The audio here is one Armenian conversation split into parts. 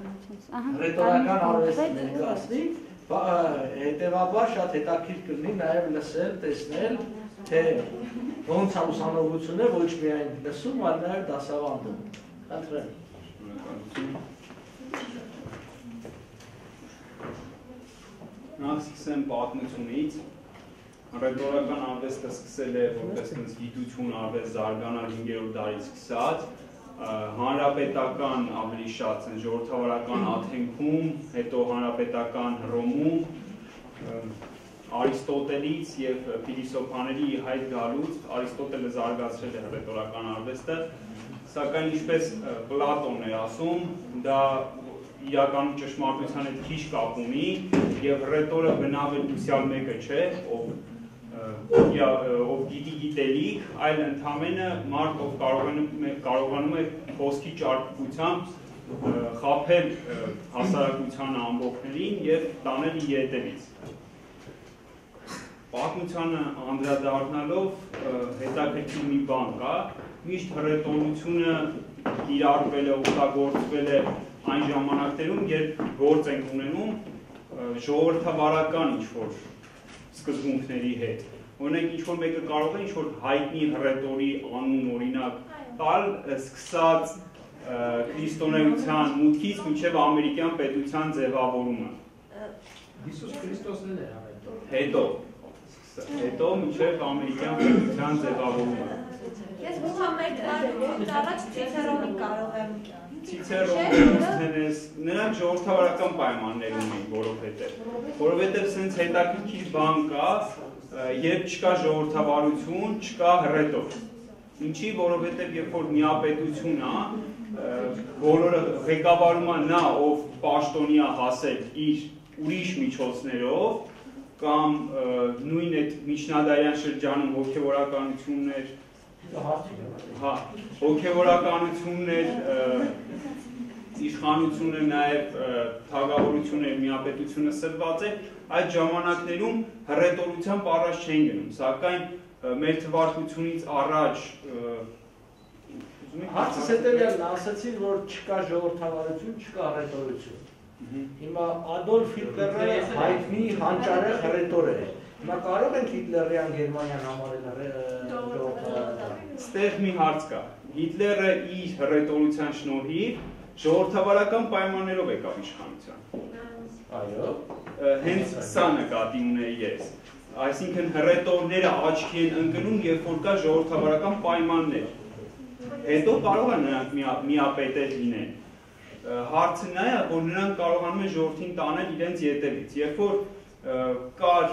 Ռետորական արվեստը ներկայացնի, հետևաբար շատ հետաքրքիր կլինի նաև լսել, տեսնել, թե ոնց է ուսանողությունը ոչ միայն լսում, այլ նաև դասավանդում։ Խնդրեմ։ Նախ սկսեմ պատմությունից։ Ռետորական արվեստը սկսել է որպես գիտություն արվեստ զարգանալ 5-րդ դարից սկսած, հանրապետական ավելի շատ են ժողովրդավարական Աթենքում, հետո հանրապետական Հռոմում, Արիստոտելից եւ փիլիսոփաների հայտ գալուց Արիստոտելը զարգացրել է ռետորական արվեստը, սակայն ինչպես Պլատոնն է ասում, դա իրականում ճշմարտության հետ քիչ կապ ունի եւ ռետորը բնավետությամբ մեկը չէ, ով ով գիտի գիտելիք, այլ ընդամենը մարդ ով կարողանում է կարողանում է խոսքի ճարպկությամբ խափել հասարակության ամբողջներին եւ տանել իր ետևից։ Պատմությանը անդրադառնալով հետաքրքիր մի բան կա, միշտ հռետորությունը կիրառվել է, օգտագործվել է այն ժամանակներում, երբ գործ ենք ունենում ժողովրդավարական ինչ-որ սկզբունքների հետ։ Օրինակ ինչ որ մեկը կարող է ինչ որ հայտնի հռետորի անուն օրինակ տալ սկսած քրիստոնեության մուտքից մինչև ամերիկյան պետության ձևավորումը։ Հիսուս Քրիստոսն է հռետոր։ Հետո հետո մինչև ամերիկյան պետության ձևավորումը։ Ես Մուհամեդ առաջ Ցիցերոնի կարող եմ Ցիցերոնս նրանք ժողովրդավարական պայմաններում էին, որովհետև որովհետև սենց հետաքրքիր բան կա, երբ չկա ժողովրդավարություն, չկա հռետոր։ Ինչի, որովհետև երբ որ միապետություն է, բոլորը ղեկավարում է նա, ով պաշտոնի է հասել իր ուրիշ միջոցներով, կամ նույն այդ միջնադարյան շրջանում հոգևորականություններ հա հոգևորականություններ իշխանությունը նաև թագավորությունը միապետությունը սրված է այդ ժամանակներում հռետորությամբ առաջ չեն գնում սակայն մեր թվարկությունից առաջ հարցը հետևյալն ասացին որ չկա ժողովրդավարություն չկա հռետորություն հիմա Ադոլֆ Հիտլերը հայտնի հանճարեղ հռետոր է Հիմա կարող ենք Հիտլերյան Գերմանիան համարել Ստեղ մի հարց կա։ Հիտլերը իր հռետորության շնորհիվ ժողովրդավարական պայմաններով եկավ իշխանության։ Այո։ Հենց սա նկատի ունեի ես։ Այսինքն հռետորները աչքի են ընկնում, երբ որ կա ժողովրդավարական պայմաններ։ Հետո կարող են նրանք միապետեր լինեն։ Հարցը նա է, որ նրանք կարողանում են ժողովրդին տանել իրենց յետևից։ Երբ որ կար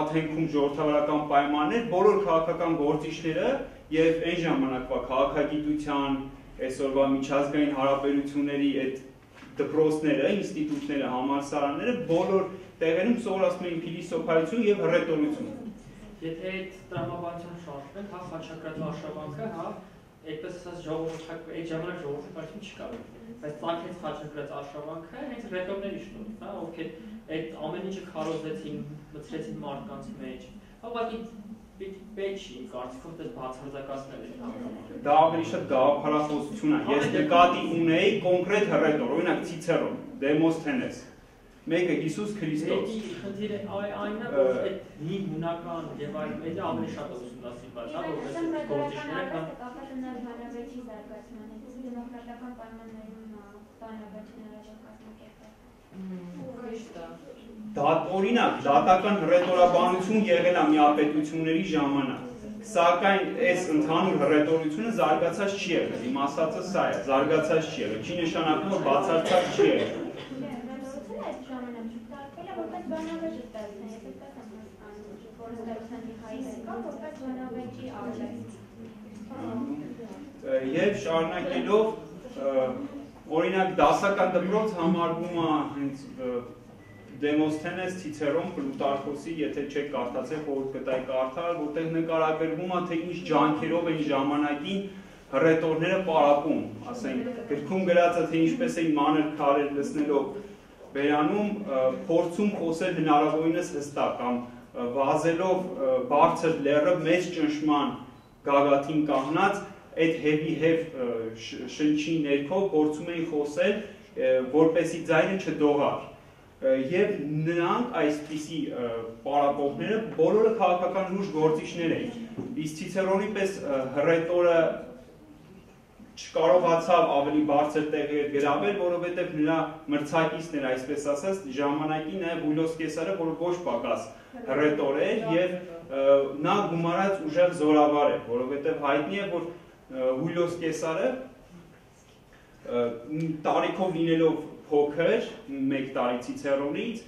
Աթենքում ժողովրդավարական պայմաններ, բոլոր քաղաքական գործիչները եւ այն ժամանակվա քաղաքագիտության, այսօրվա միջազգային հարաբերությունների այդ դպրոցները, ինստիտուտները, համալսարանները բոլոր տեղերում սովորացնում էին փիլիսոփայություն եւ հռետորություն։ Եթե այդ տրամաբանության շարժվենք, հա խաչակրած արշավանքը, հա, այդպես ասած ժողովրդական այդ ժամանակ ժողովրդական չկար։ Բայց ցանկեց խաչակրած արշավանքը հենց ռետորների շնորհիվ, հա, ովքեր այդ ամեն ինչը քարոզեցին, մցրեցին մարդկանց մեջ։ Հա, ուղղակի պետք չի կարծիքով դες բացարձակացնել են Դա ավելի շատ գաղափարախոսություն է։ Ես նկատի ունեի կոնկրետ հռետոր, օրինակ Ցիցերոն, Դեմոսթենես։ Մեկը Հիսուս Քրիստոս։ Խնդիրը այն է, որ այդ հին հունական եւ այլ մեդիա ավելի շատ ուսումնասիրված է, որովհետեւ գործիչները կան կապակցություններ հանրավեճի զարգացման հետ, դեմոկրատական պայմաններում բանավեճին առաջ կազմակերպել։ է դա օրինակ դատական հռետորաբանություն եղել է միապետությունների ժամանակ սակայն այս ընդհանուր հռետորությունը զարգացած չի եղել իմ ասածը սա է զարգացած չի եղել չի նշանակում որ բացարձակ չի եղել Եվ շարունակելով օրինակ դասական դպրոց համարվում է հենց Դեմոսթենես Ցիցերոն Պլուտարխոսի, եթե չեք կարդացել, խորհուրդ կտայի կարդալ, որտեղ նկարագրվում է թե ինչ ջանքերով են ժամանակին հռետորները պարապում, ասենք, գրքում գրածը թե ինչպես էին մանր քարեր լցնելով բերանում, փորձում խոսել հնարավորինս հստակ կամ վազելով բարձր լեռը մեծ ճնշման գագաթին կանգնած այդ հեվի հև շնչի ներքո փորձում էին խոսել որպեսի ձայնը չդողար եւ նրանք այսպիսի պարապողները բոլորը քաղաքական լուրջ գործիչներ էին իսկ Ցիցերոնի պես հռետորը չկարողացավ ավելի բարձր տեղեր գրավել, որովհետև նրա մրցակիցն էր, այսպես ասած, ժամանակի նաև Ուլիոս Կեսարը, որը ոչ պակաս հռետոր էր եւ նա գումարած ուժեղ զորավար էր, որովհետև հայտնի է, որ Ուլիոս Կեսարը տարիքով լինելով փոքր, 1 տարի Ցիցերոնից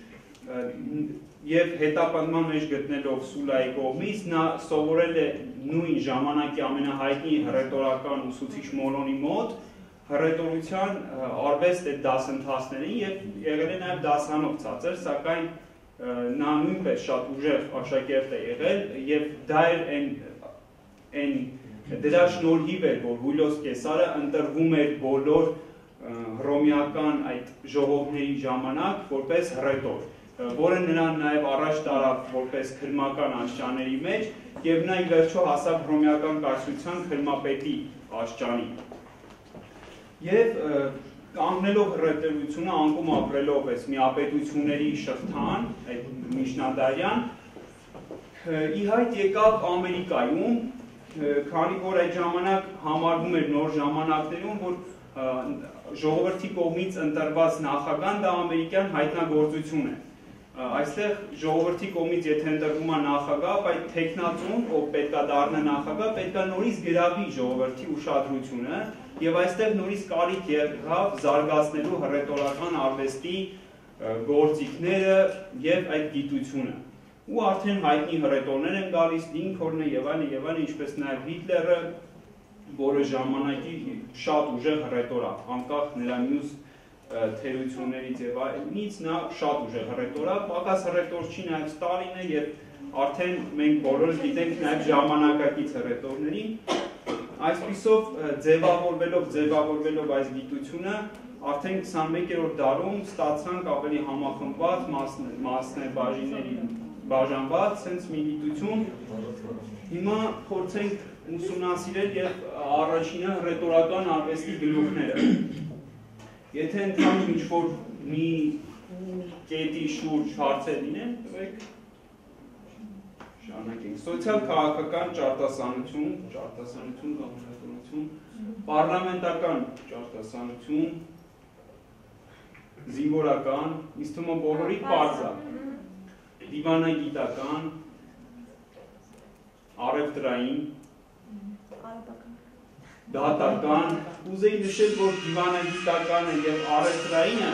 եւ հետապնդման մեջ գտնելով Սուլայի կողմից նա սովորել է նույն ժամանակի ամենահայտնի հռետորական ուսուցիչ Մոլոնի մոտ հռետորության արվեստ է դասընթացներին եւ եղել է նաեւ դասանով ցածր, սակայն նա նույնպես շատ ուժեղ աշակերտ է եղել եւ դա էր այն այն դրա շնորհիվ էր որ Հուլիոս Կեսարը ընտրվում էր բոլոր հռոմեական այդ ժողովների ժամանակ որպես հռետոր որը նրան նաև առաջ տարավ որպես քրմական աշճաների մեջ եւ նա ի վերջո հասավ հռոմեական կայսրության քրմապետի աշճանի։ Եվ կանգնելով հռետորությունը, անկում ապրելով այս միապետությունների շղթան, այդ միջնադարյան, ի հայտ եկավ Ամերիկայում, քանի որ այդ ժամանակ համարվում էր նոր ժամանակներում, որ ժողովրդի կողմից ընտրված նախագահան դա ամերիկյան հայտնագործություն է այստեղ ժողովրդի կողմից եթե ընտրվում է նախագահ, այդ տեխնացուն, ով պետքա դառնա նախագահ, պետքա նորից գրավի ժողովրդի ուշադրությունը եւ այստեղ նորից կարիք եղավ զարգացնելու հռետորական արվեստի գործիքները եւ այդ գիտությունը։ Ու արդեն հայտնի հռետորներ են գալիս Լինքորնը եւ այլն եւ այլն, ինչպես նաեւ Հիտլերը, որը ժամանակի շատ ուժեղ հռետոր է, անկախ նրա մյուս թերություններից եւ այլնից նա շատ ուժեղ հռետոր է, պակաս հռետոր չի նաեւ Ստալինը եւ արդեն մենք բոլորս գիտենք նաեւ ժամանակակից հռետորներին այսպիսով ձևավորվելով ձևավորվելով այս գիտությունը արդեն 21-րդ դարում ստացանք ավելի համախմբված մասներ բաժինների բաժանված sense մի գիտություն հիմա փորձենք ուսումնասիրել եւ առաջինը հռետորական արվեստի գլուխները Եթե ընդհանուր ինչ-որ մի կետի շուրջ հարցեր լինեն, տվեք շարունակենք։ Սոցիալ քաղաքական ճարտասանություն, ճարտասանություն կամ հնարավորություն, պարլամենտական ճարտասանություն, զինվորական, ինձ թվում է բոլորի բարձա, դիվանագիտական, առևտրային, դատական, ուզեի նշել, որ դիվանագիտականը եւ առևտրայինը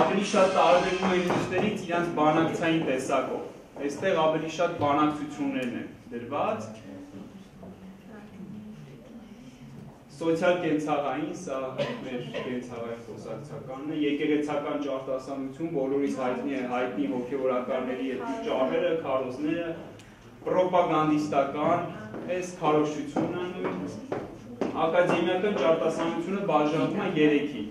ավելի շատ տարբերվում են մյուսներից իրանց բանակցային տեսակով։ Այստեղ ավելի շատ բանակցություններն են դրված։ Սոցիալ կենցաղային, սա մեր կենցաղային խոսակցականն է, եկեղեցական ճարտասանություն, բոլորից հայտնի է հայտնի հոգևորականների այդ ճառերը, քարոզները, պրոպագանդիստական, այս քարոշչությունը նույն ակադեմիական ճարտասանությունը բաժանվում է երեքի։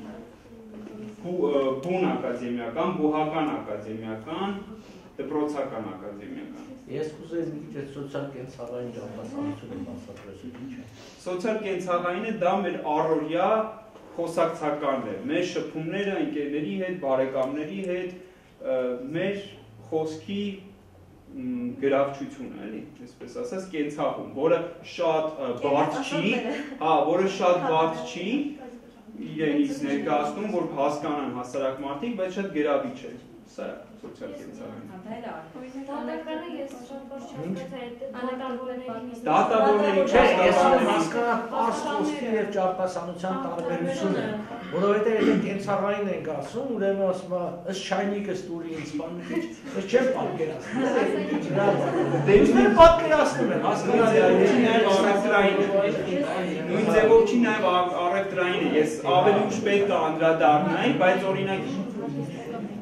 Բուն ակադեմիական, բուհական ակադեմիական, դպրոցական ակադեմիական։ Ես կուզեի մի քիչ սոցիալ կենցաղային ճարտասանությունը բացատրել, ինչ է։ Սոցիալ կենցաղայինը դա մեր առօրյա խոսակցականն է։ Մեր շփումները ընկերների հետ, բարեկամների հետ, մեր խոսքի գրավչությունը, էլի, այսպես ասած, կենցաղում, որը շատ բարդ չի, հա, որը շատ բարդ չի իրենից ներկայացնում, որ հասկանան հասարակ մարդիկ, բայց շատ գրավիչ է։ Սա է սոցիալ կենցաղային։ Դատականը ես շատ բարձ չասկացա այդ դատավորների չէ, ես հասկանա պարզ խոսքի եւ ճարտասանության տարբերությունը, որովհետեւ եթե կենցաղային ենք ասում, ուրեմն ասում է ըստ շայնիկը ստուրի ինձ բան մի քիչ, ես չեմ պատկերացնում։ Դե ինչ պատկերացնում եմ, հասկանալի է, չի նաեւ առևտրային։ Նույն ձևով չի նաեւ առևտրային, ես ավելի ուշ պետք է անդրադառնայի, բայց օրինակ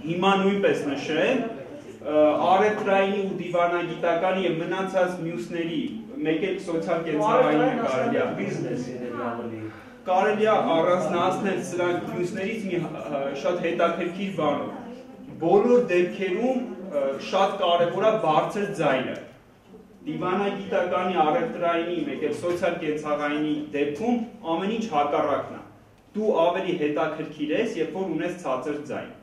հիմա նույնպես նշել, արևտրայինի ու դիվանագիտականի եւ մնացած մյուսների մեկ էլ սոցիալ կենցաղային կարելի է բիզնես ավելի կարելի է առանձնացնել սրանք մյուսներից մի շատ հետաքրքիր բանով բոլոր դեպքերում շատ կարևոր է բարձր ձայնը դիվանագիտականի առևտրայինի մեկ էլ սոցիալ կենցաղայինի դեպքում ամեն ինչ հակառակն է դու ավելի հետաքրքիր ես, երբ որ ունես ցածր ձայն։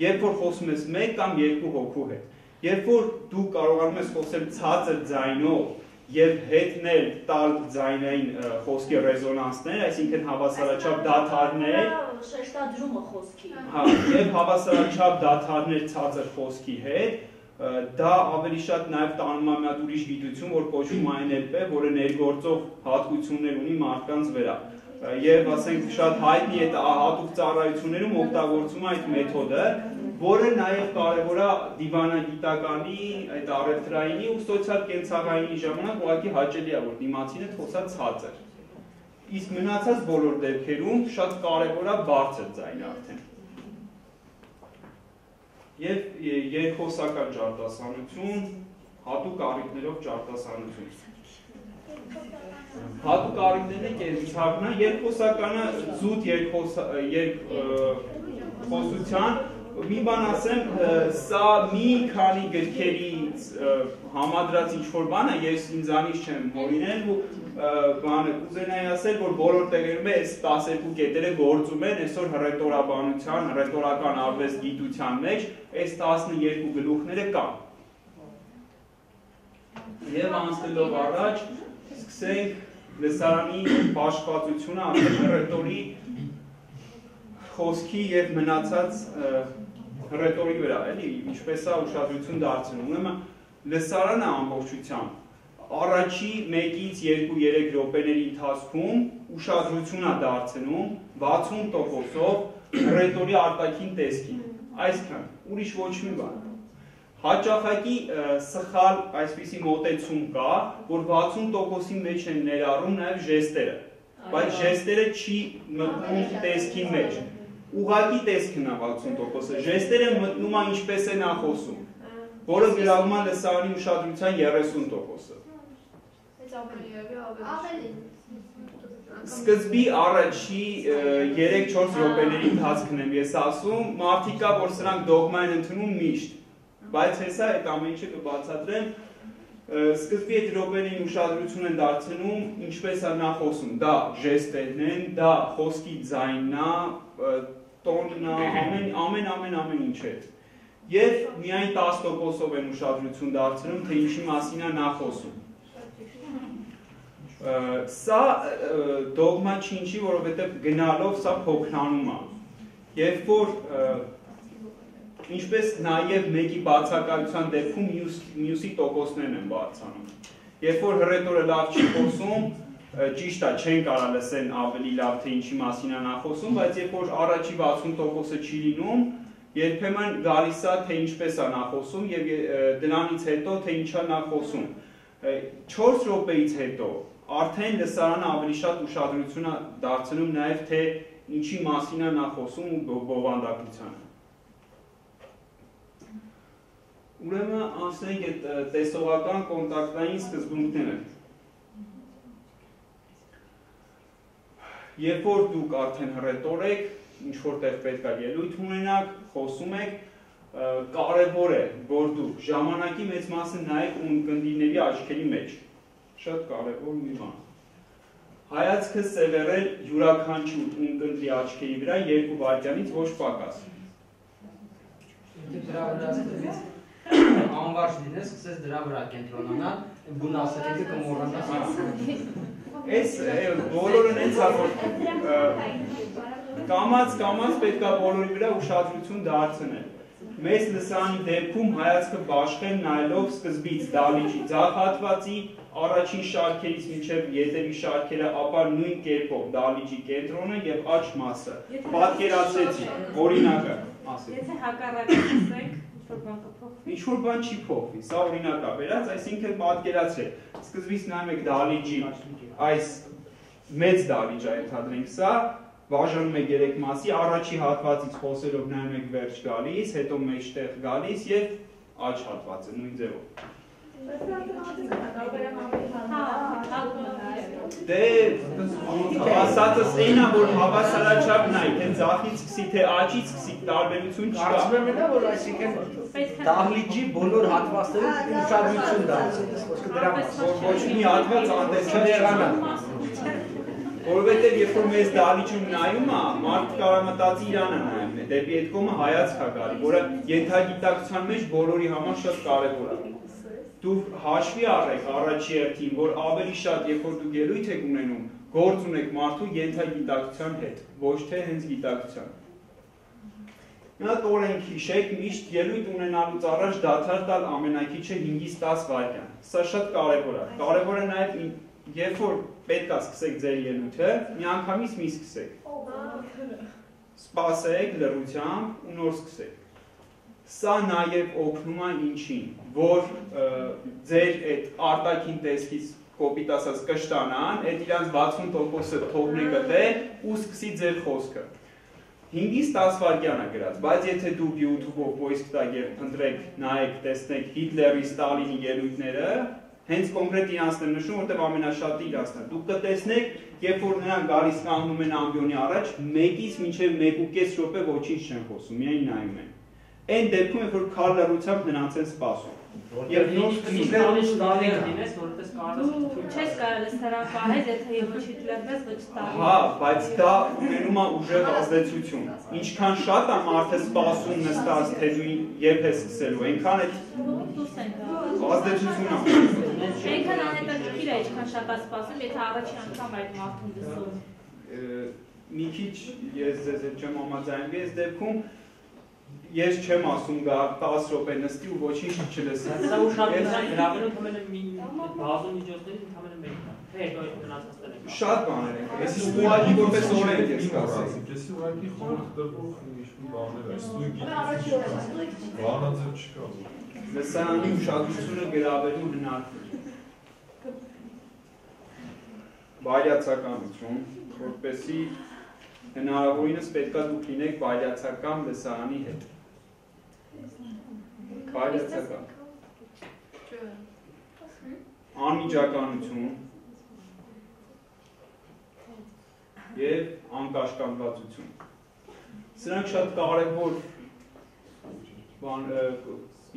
Երբ որ խոսում ես մեկ կամ երկու հոգու հետ։ Երբ որ դու կարողանում ես խոսել ցածր ձայնով եւ հետնել տալ ձայնային խոսքի ռեզոնանսներ, այսինքն հավասարաչափ դաթարներ, շեշտադրումը խոսքի։ Հա, եւ հավասարաչափ դաթարներ ցածր խոսքի հետ, դա ավելի շատ նաև տանում է մի ուրիշ գիտություն, որ կոչվում է NLP, որը ներգործող հատկություններ ունի մարդկանց վրա եւ ասենք շատ հայտնի է հատուկ ծառայություններում օգտագործում այդ մեթոդը, որը նաեւ կարեւոր է դիվանագիտականի այդ առևտրայինի ու սոցիալ կենցաղայինի ժամանակ ուղղակի հաճելի է որ դիմացինը խոսա ցածր։ Իսկ մնացած բոլոր դեպքերում շատ կարեւոր է բարձր ձայնը արդեն։ Եւ երկխոսական ճարտասանություն, հատուկ առիթներով ճարտասանություն հատուկ առիթներն է կերպարն է երկխոսականը զուտ երկխոսության մի բան ասեմ, սա մի քանի գրքերից համադրած ինչ որ բան է, ես ինձանից չեմ հորինել ու բանը կուզենայի ասել, որ բոլոր տեղերում է այս 12 կետերը գործում են այսօր հռետորաբանության, հռետորական արվեստ գիտության մեջ, այս 12 գլուխները կան։ Եվ անցնելով առաջ, սկսենք լսարանի բաշխվածությունը արդեն հռետորի խոսքի եւ մնացած հռետորի վրա, էլի, ինչպես է ուշադրություն դարձնում։ Ուրեմն լսարանը ամբողջությամբ առաջի 1-ից 2-3 րոպեների ընթացքում ուշադրություն է դարձնում 60%-ով հռետորի արտաքին տեսքին։ Այսքան, ուրիշ ոչ մի բան հաճախակի սխալ այսպիսի մոտեցում կա, որ 60%-ի մեջ են ներառում նաև ժեստերը, բայց ժեստերը չի մտնում տեսքի մեջ։ Ուղակի տեսքն է 60%-ը, ժեստերը մտնում է ինչպես է նա խոսում, որը գրավում է լսարանի ուշադրության 30%-ը։ Ավելի Սկզբի առաջի 3-4 րոպեների ընթացքն եմ ես ասում, մարդիկա, որ սրանք դոգմա են ընդունում միշտ Բայց հեսա այդ ամեն ինչը կբացատրեմ սկզբի այդ րոպեներին ուշադրություն են դարձնում, ինչպես է նա խոսում, դա ժեստերն են, դա խոսքի ձայնն է, տոնն է, ամեն ամեն ամեն ամեն ինչ է։ Եվ միայն 10%-ով են ուշադրություն դարձնում, թե ինչի մասին է նա խոսում։ Սա դոգմա չի ինչի, որովհետև գնալով սա փոքրանում է։ Երբ որ ինչպես նաև մեկի բացակայության դեպքում մյուս մյուսի տոկոսներն են բարձանում։ Երբ որ հռետորը լավ չի խոսում, ճիշտ է, չեն կարա լսեն ավելի լավ թե ինչի մասին է նա խոսում, բայց երբ որ առաջի 60%-ը չի լինում, երբեմն գալիս է թե ինչպես է նա խոսում եւ դրանից հետո թե ինչա նա խոսում։ 4 րոպեից հետո արդեն լսարանը ավելի շատ ուշադրություն է դարձնում նաև թե ինչի մասին է նա խոսում ու բովանդակությանը։ Ուրեմն անցնենք այդ տեսողական կոնտակտային սկզբունքները։ Երբ որ դուք արդեն հռետոր եք, ինչ որտեղ պետք է ելույթ ունենաք, խոսում եք, կարևոր է, որ դուք ժամանակի մեծ մասը նայեք ունկնդիրների աչքերի մեջ։ Շատ կարևոր մի բան։ Հայացքը սևեռել յուրաքանչյուր ունկնդրի աչքերի վրա երկու վայրկյանից ոչ պակաս։ Դրա վրա անվարժ լինես, սկսես դրա վրա կենտրոնանալ, բուն ասելիքը կմոռանաս։ Այս բոլորն են ցա որ կամած կամած պետքա բոլորի վրա ուշադրություն դարձնել։ Մեծ լսանի դեպքում հայացքը բաշխեն նայելով սկզբից դալիճի ձախ հատվածի առաջին շարքերից մինչև ետևի շարքերը, ապա նույն կերպով դալիճի կենտրոնը եւ աչ մասը։ Պատկերացրեցի, օրինակը, ասեք։ Եթե հակառակը ասենք, որ բան կփոխվի։ Ինչ որ բան չի փոխվի, սա օրինակ է վերած, այսինքն պատկերացրեք։ Սկզբից նայում եք դալիճի այս մեծ դալիճ է ենթադրենք սա, բաժանում եք երեք մասի, առաջի հատվածից խոսելով նայում եք վերջ գալիս, հետո մեջտեղ գալիս եւ աջ հատվածը նույն ձևով։ Դե ասածս այնա որ հավասարաչափ նայ, թե ձախից սկսի, թե աճից սկսի, տարբերություն չկա։ Կարծում եմ դա որ այսինքն դահլիճի բոլոր հատվածներում ուշադրություն դարձնել, խոսքը դրա ոչ մի հատված անտեսել չեղանա։ Որովհետև երբ որ մեզ դալիճում նայում է, մարդը կարող մտածի իրանը նայում է, դեպի այդ կողմը հայացք է գալի, որը ենթագիտակցության մեջ բոլորի համար շատ կարևոր է։ Դու հաշվի առեք առաջի հերթին, որ ավելի շատ երբ որ դու ելույթ եք ունենում, գործ ունեք մարդու ենթագիտակցության հետ, ոչ թե հենց գիտակցության։ հատ օրենք հիշեք, միշտ ելույթ ունենալուց առաջ դադար տալ ամենակիչը 5-ից 10 վայրկյան։ Սա շատ կարևոր է։ Կարևոր է նաև երբ որ պետք է սկսեք ձեր ելույթը, միանգամից մի սկսեք։ Սպասեք լրությամբ ու նոր սկսեք։ Սա նաև օգնում է ինչին, որ ձեր այդ արտաքին տեսքից կոպիտ ասած կշտանան, այդ իրանց 60%-ը թողնի գտե ու սկսի ձեր խոսքը։ 5-ից 10 վայրկյան է գրած, բայց եթե դուք YouTube-ով voice տակ եւ փնտրեք, նայեք, տեսնեք Հիտլերի, Ստալինի ելույթները, հենց կոնկրետ իրանցն եմ նշում, որտեղ ամենաշատը իրանցն է։ Դուք կտեսնեք, երբ որ նրանք գալիս կանգնում են ամբիոնի առաջ, 1-ից մինչև 1.5 րոպե ոչինչ չեն խոսում, միայն նայում են։ Այն դեպքում, երբ որ քար լրությամբ նրանց են սպասում Եվ նոր քրիստոնեի շտալին դինես, որովհետեւ կարողաս Չես կարելի սրա պահել, եթե ոչ Հիտլերպես ոչ Ստալին։ Հա, բայց դա ունենում է ուժեղ ազդեցություն։ Ինչքան շատ է մարդը սպասում նստած, թե դու երբ ես սկսելու, այնքան են ազդեցությունն է։ Այնքան անհետաքրքիր է, ինչքան շատ է սպասում, եթե առաջին անգամ այդ մարդուն դասում։ Մի քիչ ես ձեզ չեմ համաձայնվի, այս դեպքում ես չեմ ասում գա 10 րոպե նստի ու ոչինչ չլսի։ Սա ուշադրության գրավելու ընդամենը մի բազում միջոցների ընդամենը մեկն է։ Թե հետո այդ մնացածները։ Շատ բաներ են։ Ես ուղղակի որպես օրենք ես կասեմ։ Ես ուղղակի խորհուրդ տրվող ինչ-որ բաներ է, ստույգ բանաձև չկա։ Լսարանի ուշադրությունը գրավելու հնարքն բայացականություն, որպեսի հնարավորինս պետքա դուք լինեք բայացական լսարանի հետ։ Բայացական։ Անմիջականություն եւ անկաշկանդվածություն։ Սրանք շատ կարևոր բան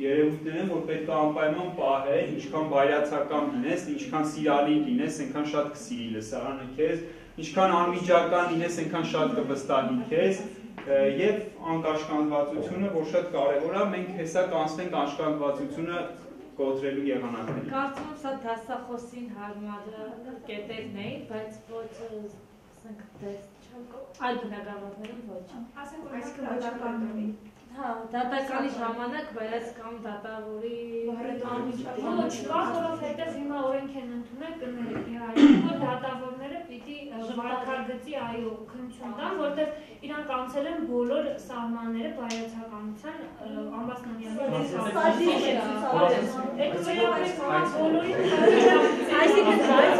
երևույթներ են, որ պետք է անպայման պահել, ինչքան բայրացական լինես, ինչքան սիրալի լինես, այնքան շատ կսիրի լսարանը քեզ, ինչքան անմիջական լինես, այնքան շատ կվստահի քեզ, եւ անկաշկանդվածությունը, որ շատ կարեւոր է, մենք հեսա կանցնենք անկաշկանդվածությունը կոտրելու եղանակներին։ Կարծում եմ սա դասախոսին հարմար կետերն էին, բայց ոչ ասենք դες այլ բնագավառներում ոչ։ Ասենք որ այսինքն ոչ Հա, դատականի ժամանակ բայց կամ դատավորի Ոչ, կա, որովհետև հիմա օրենք են ընդունել կներեք հայտնի, որ դատավորները պիտի վարկարգծի այո քննություն տան, որտեղ իրանք անցել են բոլոր սահմանները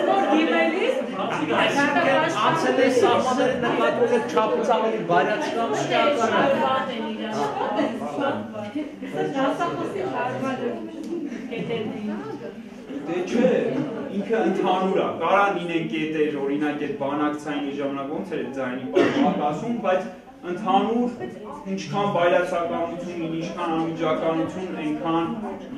որ դիմելիս Անցել է սահմանները նկատում եք չափից ավելի է։ կետերն էին։ Դե չէ, ինքը ընդհանուր է։ Կարա լինեն կետեր, օրինակ այդ բանակցային ժամանակ ոնց էր ձայնի պատասխան, բայց ընդհանուր ինչքան բայրացականություն ինչքան անմիջականություն, այնքան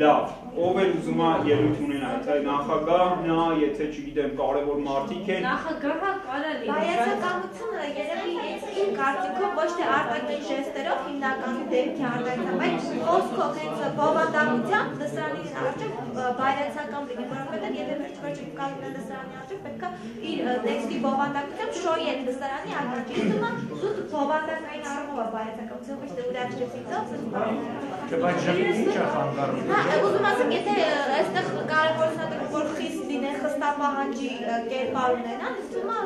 լավ։ Ով էլ ուզում է ելույթ ունենալ, թե նախագահ, նա, եթե չգիտեմ, կարևոր մարդիկ են, Նախագահը կարա լինի։ Բայացականությունը երևի իմ կարծիքով ոչ թե արտաքին ժեստերով հիմնականում դեպքի արտաքին, բայց խոսքով հենց բովանդակությամբ լսարանի արժեք բայացական լինի, որովհետև եթե վերջ-վերջը կանգնել լսարանի արժեք, պետք է իր տեքստի բովանդակությամբ շոյի այդ լսարանի արտաքինումը զուտ բովանդակային առումով է բայացականությունը, ոչ թե ուրախացրեցի ծախս։ Չէ, բայց ժողովուրդը ինչ է խանգարում։ Հա, ուզում ասեմ, եթե այստեղ է որ խիստ լինեն խստապահանջի կերպար ունենան, ըստ ումա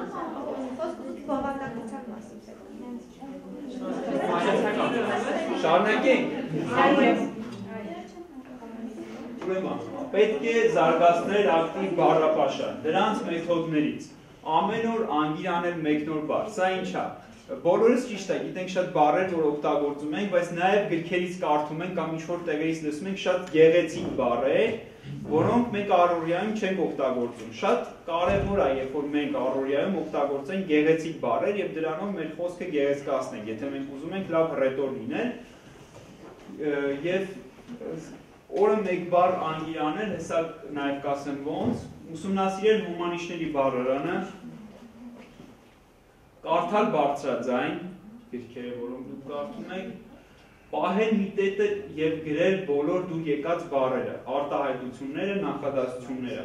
խոսքը բովանդակության մասին։ շարունակենք։ Ուրեմն, պետք է զարգացնել ակտիվ բառապաշար, դրանց մեթոդներից։ Ամեն օր անգիր անել մեկնոր բառ։ Սա ինչ է։ Բոլորս ճիշտ է, գիտենք շատ բառեր, որ օգտագործում ենք, բայց նաև գրքերից կարդում ենք կամ ինչ-որ տեղերից լսում ենք շատ գեղեցիկ բառեր, որոնք մենք առօրյայում չենք օգտագործում։ Շատ կարևոր է, երբ որ մենք առօրյայում օգտագործենք գեղեցիկ բառեր եւ դրանով մեր խոսքը գեղեցկացնենք, եթե մենք ուզում ենք լավ ռետոր լինել եւ օրը մեկ բառ անգիր անել, հեսա նաև կասեմ ոնց, ուսումնասիրել հումանիշների բառարանը, կարդալ բարձրաձայն գրքերը, որոնք դուք կարդում եք, պահել մի տետը եւ գրել բոլոր դուր եկած բառերը, արտահայտությունները, նախադասությունները։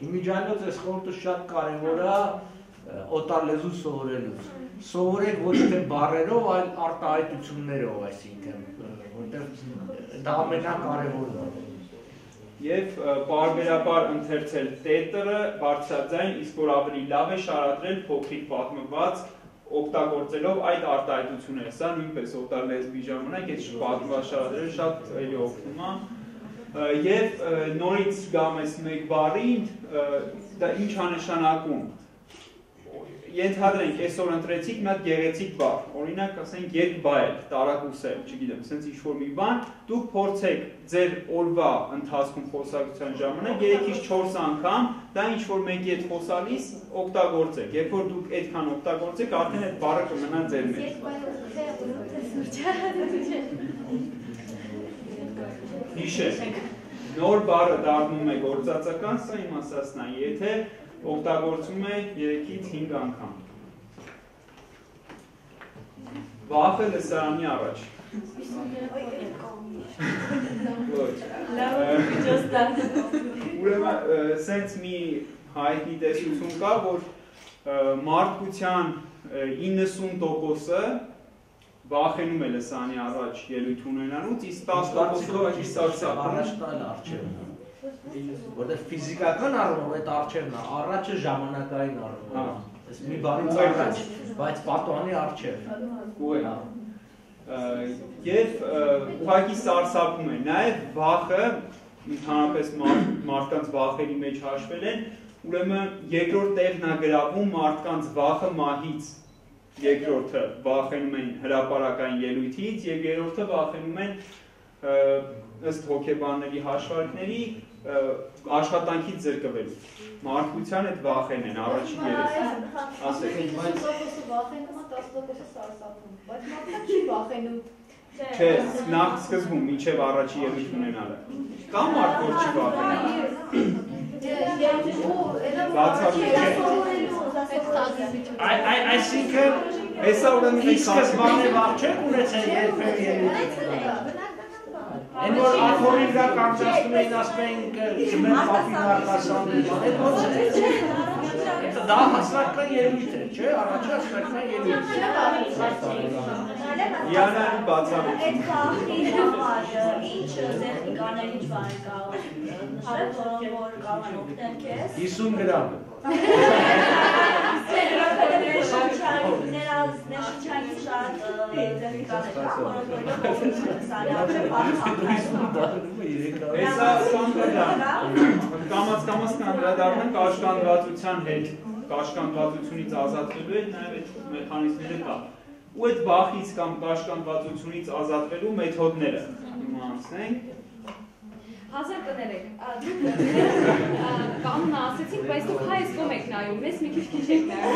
Իմիջիայնոց այս խորհուրդը շատ կարևոր է օտար լեզու սովորելուց։ Սովորեք ոչ թե բառերով, այլ արտահայտություններով, այսինքն, որտեղ դա ամենակարևորն է եւ պարբերաբար ընթերցել տետրը բարձրաձայն, իսկ որ ավելի լավ է շարադրել փոքրիկ պատմված օգտագործելով այդ արտահայտությունները։ Սա նույնպես օտար լեզվի ժամանակ այդ պատմված շարադրելը շատ էլի օգնում է։ Եվ նորից գամ այս մեկ բառին, դա ինչ է նշանակում ենթադրենք այսօր ընտրեցիք մի հատ գեղեցիկ բառ, օրինակ ասենք երկբայել, տարակուսել, չգիտեմ, sense ինչ որ մի բան, դուք փորձեք ձեր օրվա ընթացքում խոսակցության ժամանակ 3-ից 4 անգամ դա ինչ որ մեկի հետ խոսալիս օգտագործեք։ Երբ որ դուք այդքան օգտագործեք, արդեն այդ բառը կմնա ձեր մեջ։ Հիշեք, նոր բառը դառնում է գործածական, սա իմ ասածն է, եթե օգտագործում է 3-ից 5 անգամ։ Վախը լսարանի առաջ։ Ուրեմն սենց մի հայտնի տեսություն կա, որ մարդկության 90%-ը վախենում է լսանի առաջ ելույթ ունենալուց, իսկ 10%-ը ճիշտ առաջ տալ արժևն որտեղ ֆիզիկական առումով այդ արջևն է, առաջը ժամանակային առումով։ Հա։ Այս մի բանից առաջ, բայց պատոհանի արջև։ Ու է։ Եվ ուղղակի սարսափում է։ Նաև վախը ընդհանրապես մարդկանց վախերի մեջ հաշվել են, ուրեմն երկրորդ տեղն է գրավում մարդկանց վախը մահից երկրորդը վախենում են հրաապարական ելույթից եւ երրորդը վախենում են ըստ հոգեբանների հաշվարկների աշխատանքից զրկվելու։ Մարդկության այդ վախեն են առաջին երես։ Ասեք։ Բայց 10%-ը վախենում է, 10%-ը սարսափում։ Բայց մարդը չի վախենում։ Չէ, նախ սկզբում միջև առաջի ելույթ ունենալը։ Կա մարդ, որ չի վախենում։ Այսինքն, հեսա ուրեմն իսկ սկզբանե վախ չեք ունեցել երբեք ելույթ։ Այն որ ալկոհոլին դա կանցածում էին ասում էին գմեն պապի նարկասաններ, այդ ոնց է։ Դա դա հասարակական ելույթ է, չէ՞, առաջի հասարակական ելույթ է։ Յանանի բացառություն։ Այդ քաղաքի համար ինչ տեխնիկաներ ինչ բան կարող նշել, որոնք որ կարող են օգնել քեզ։ 50 գրամ։ Ներազնեշնչային շատ տեխնիկաներ կա, որոնք որ սարյալ Հեսա կանդրադառնանք, կամաց կամաց կանդրադառնանք կաշկանդվածության հետ, կաշկանդվածությունից ազատվելու հետ նաև այդ մեխանիզմները կա։ Ու այդ բախից կամ կաշկանդվածությունից ազատվելու մեթոդները իմանացնենք։ Հազար կներեք, դուք կանոնը ասեցիք, բայց դուք հայս կոմ եք նայում, մեզ մի քիչ քիչ եք նայում։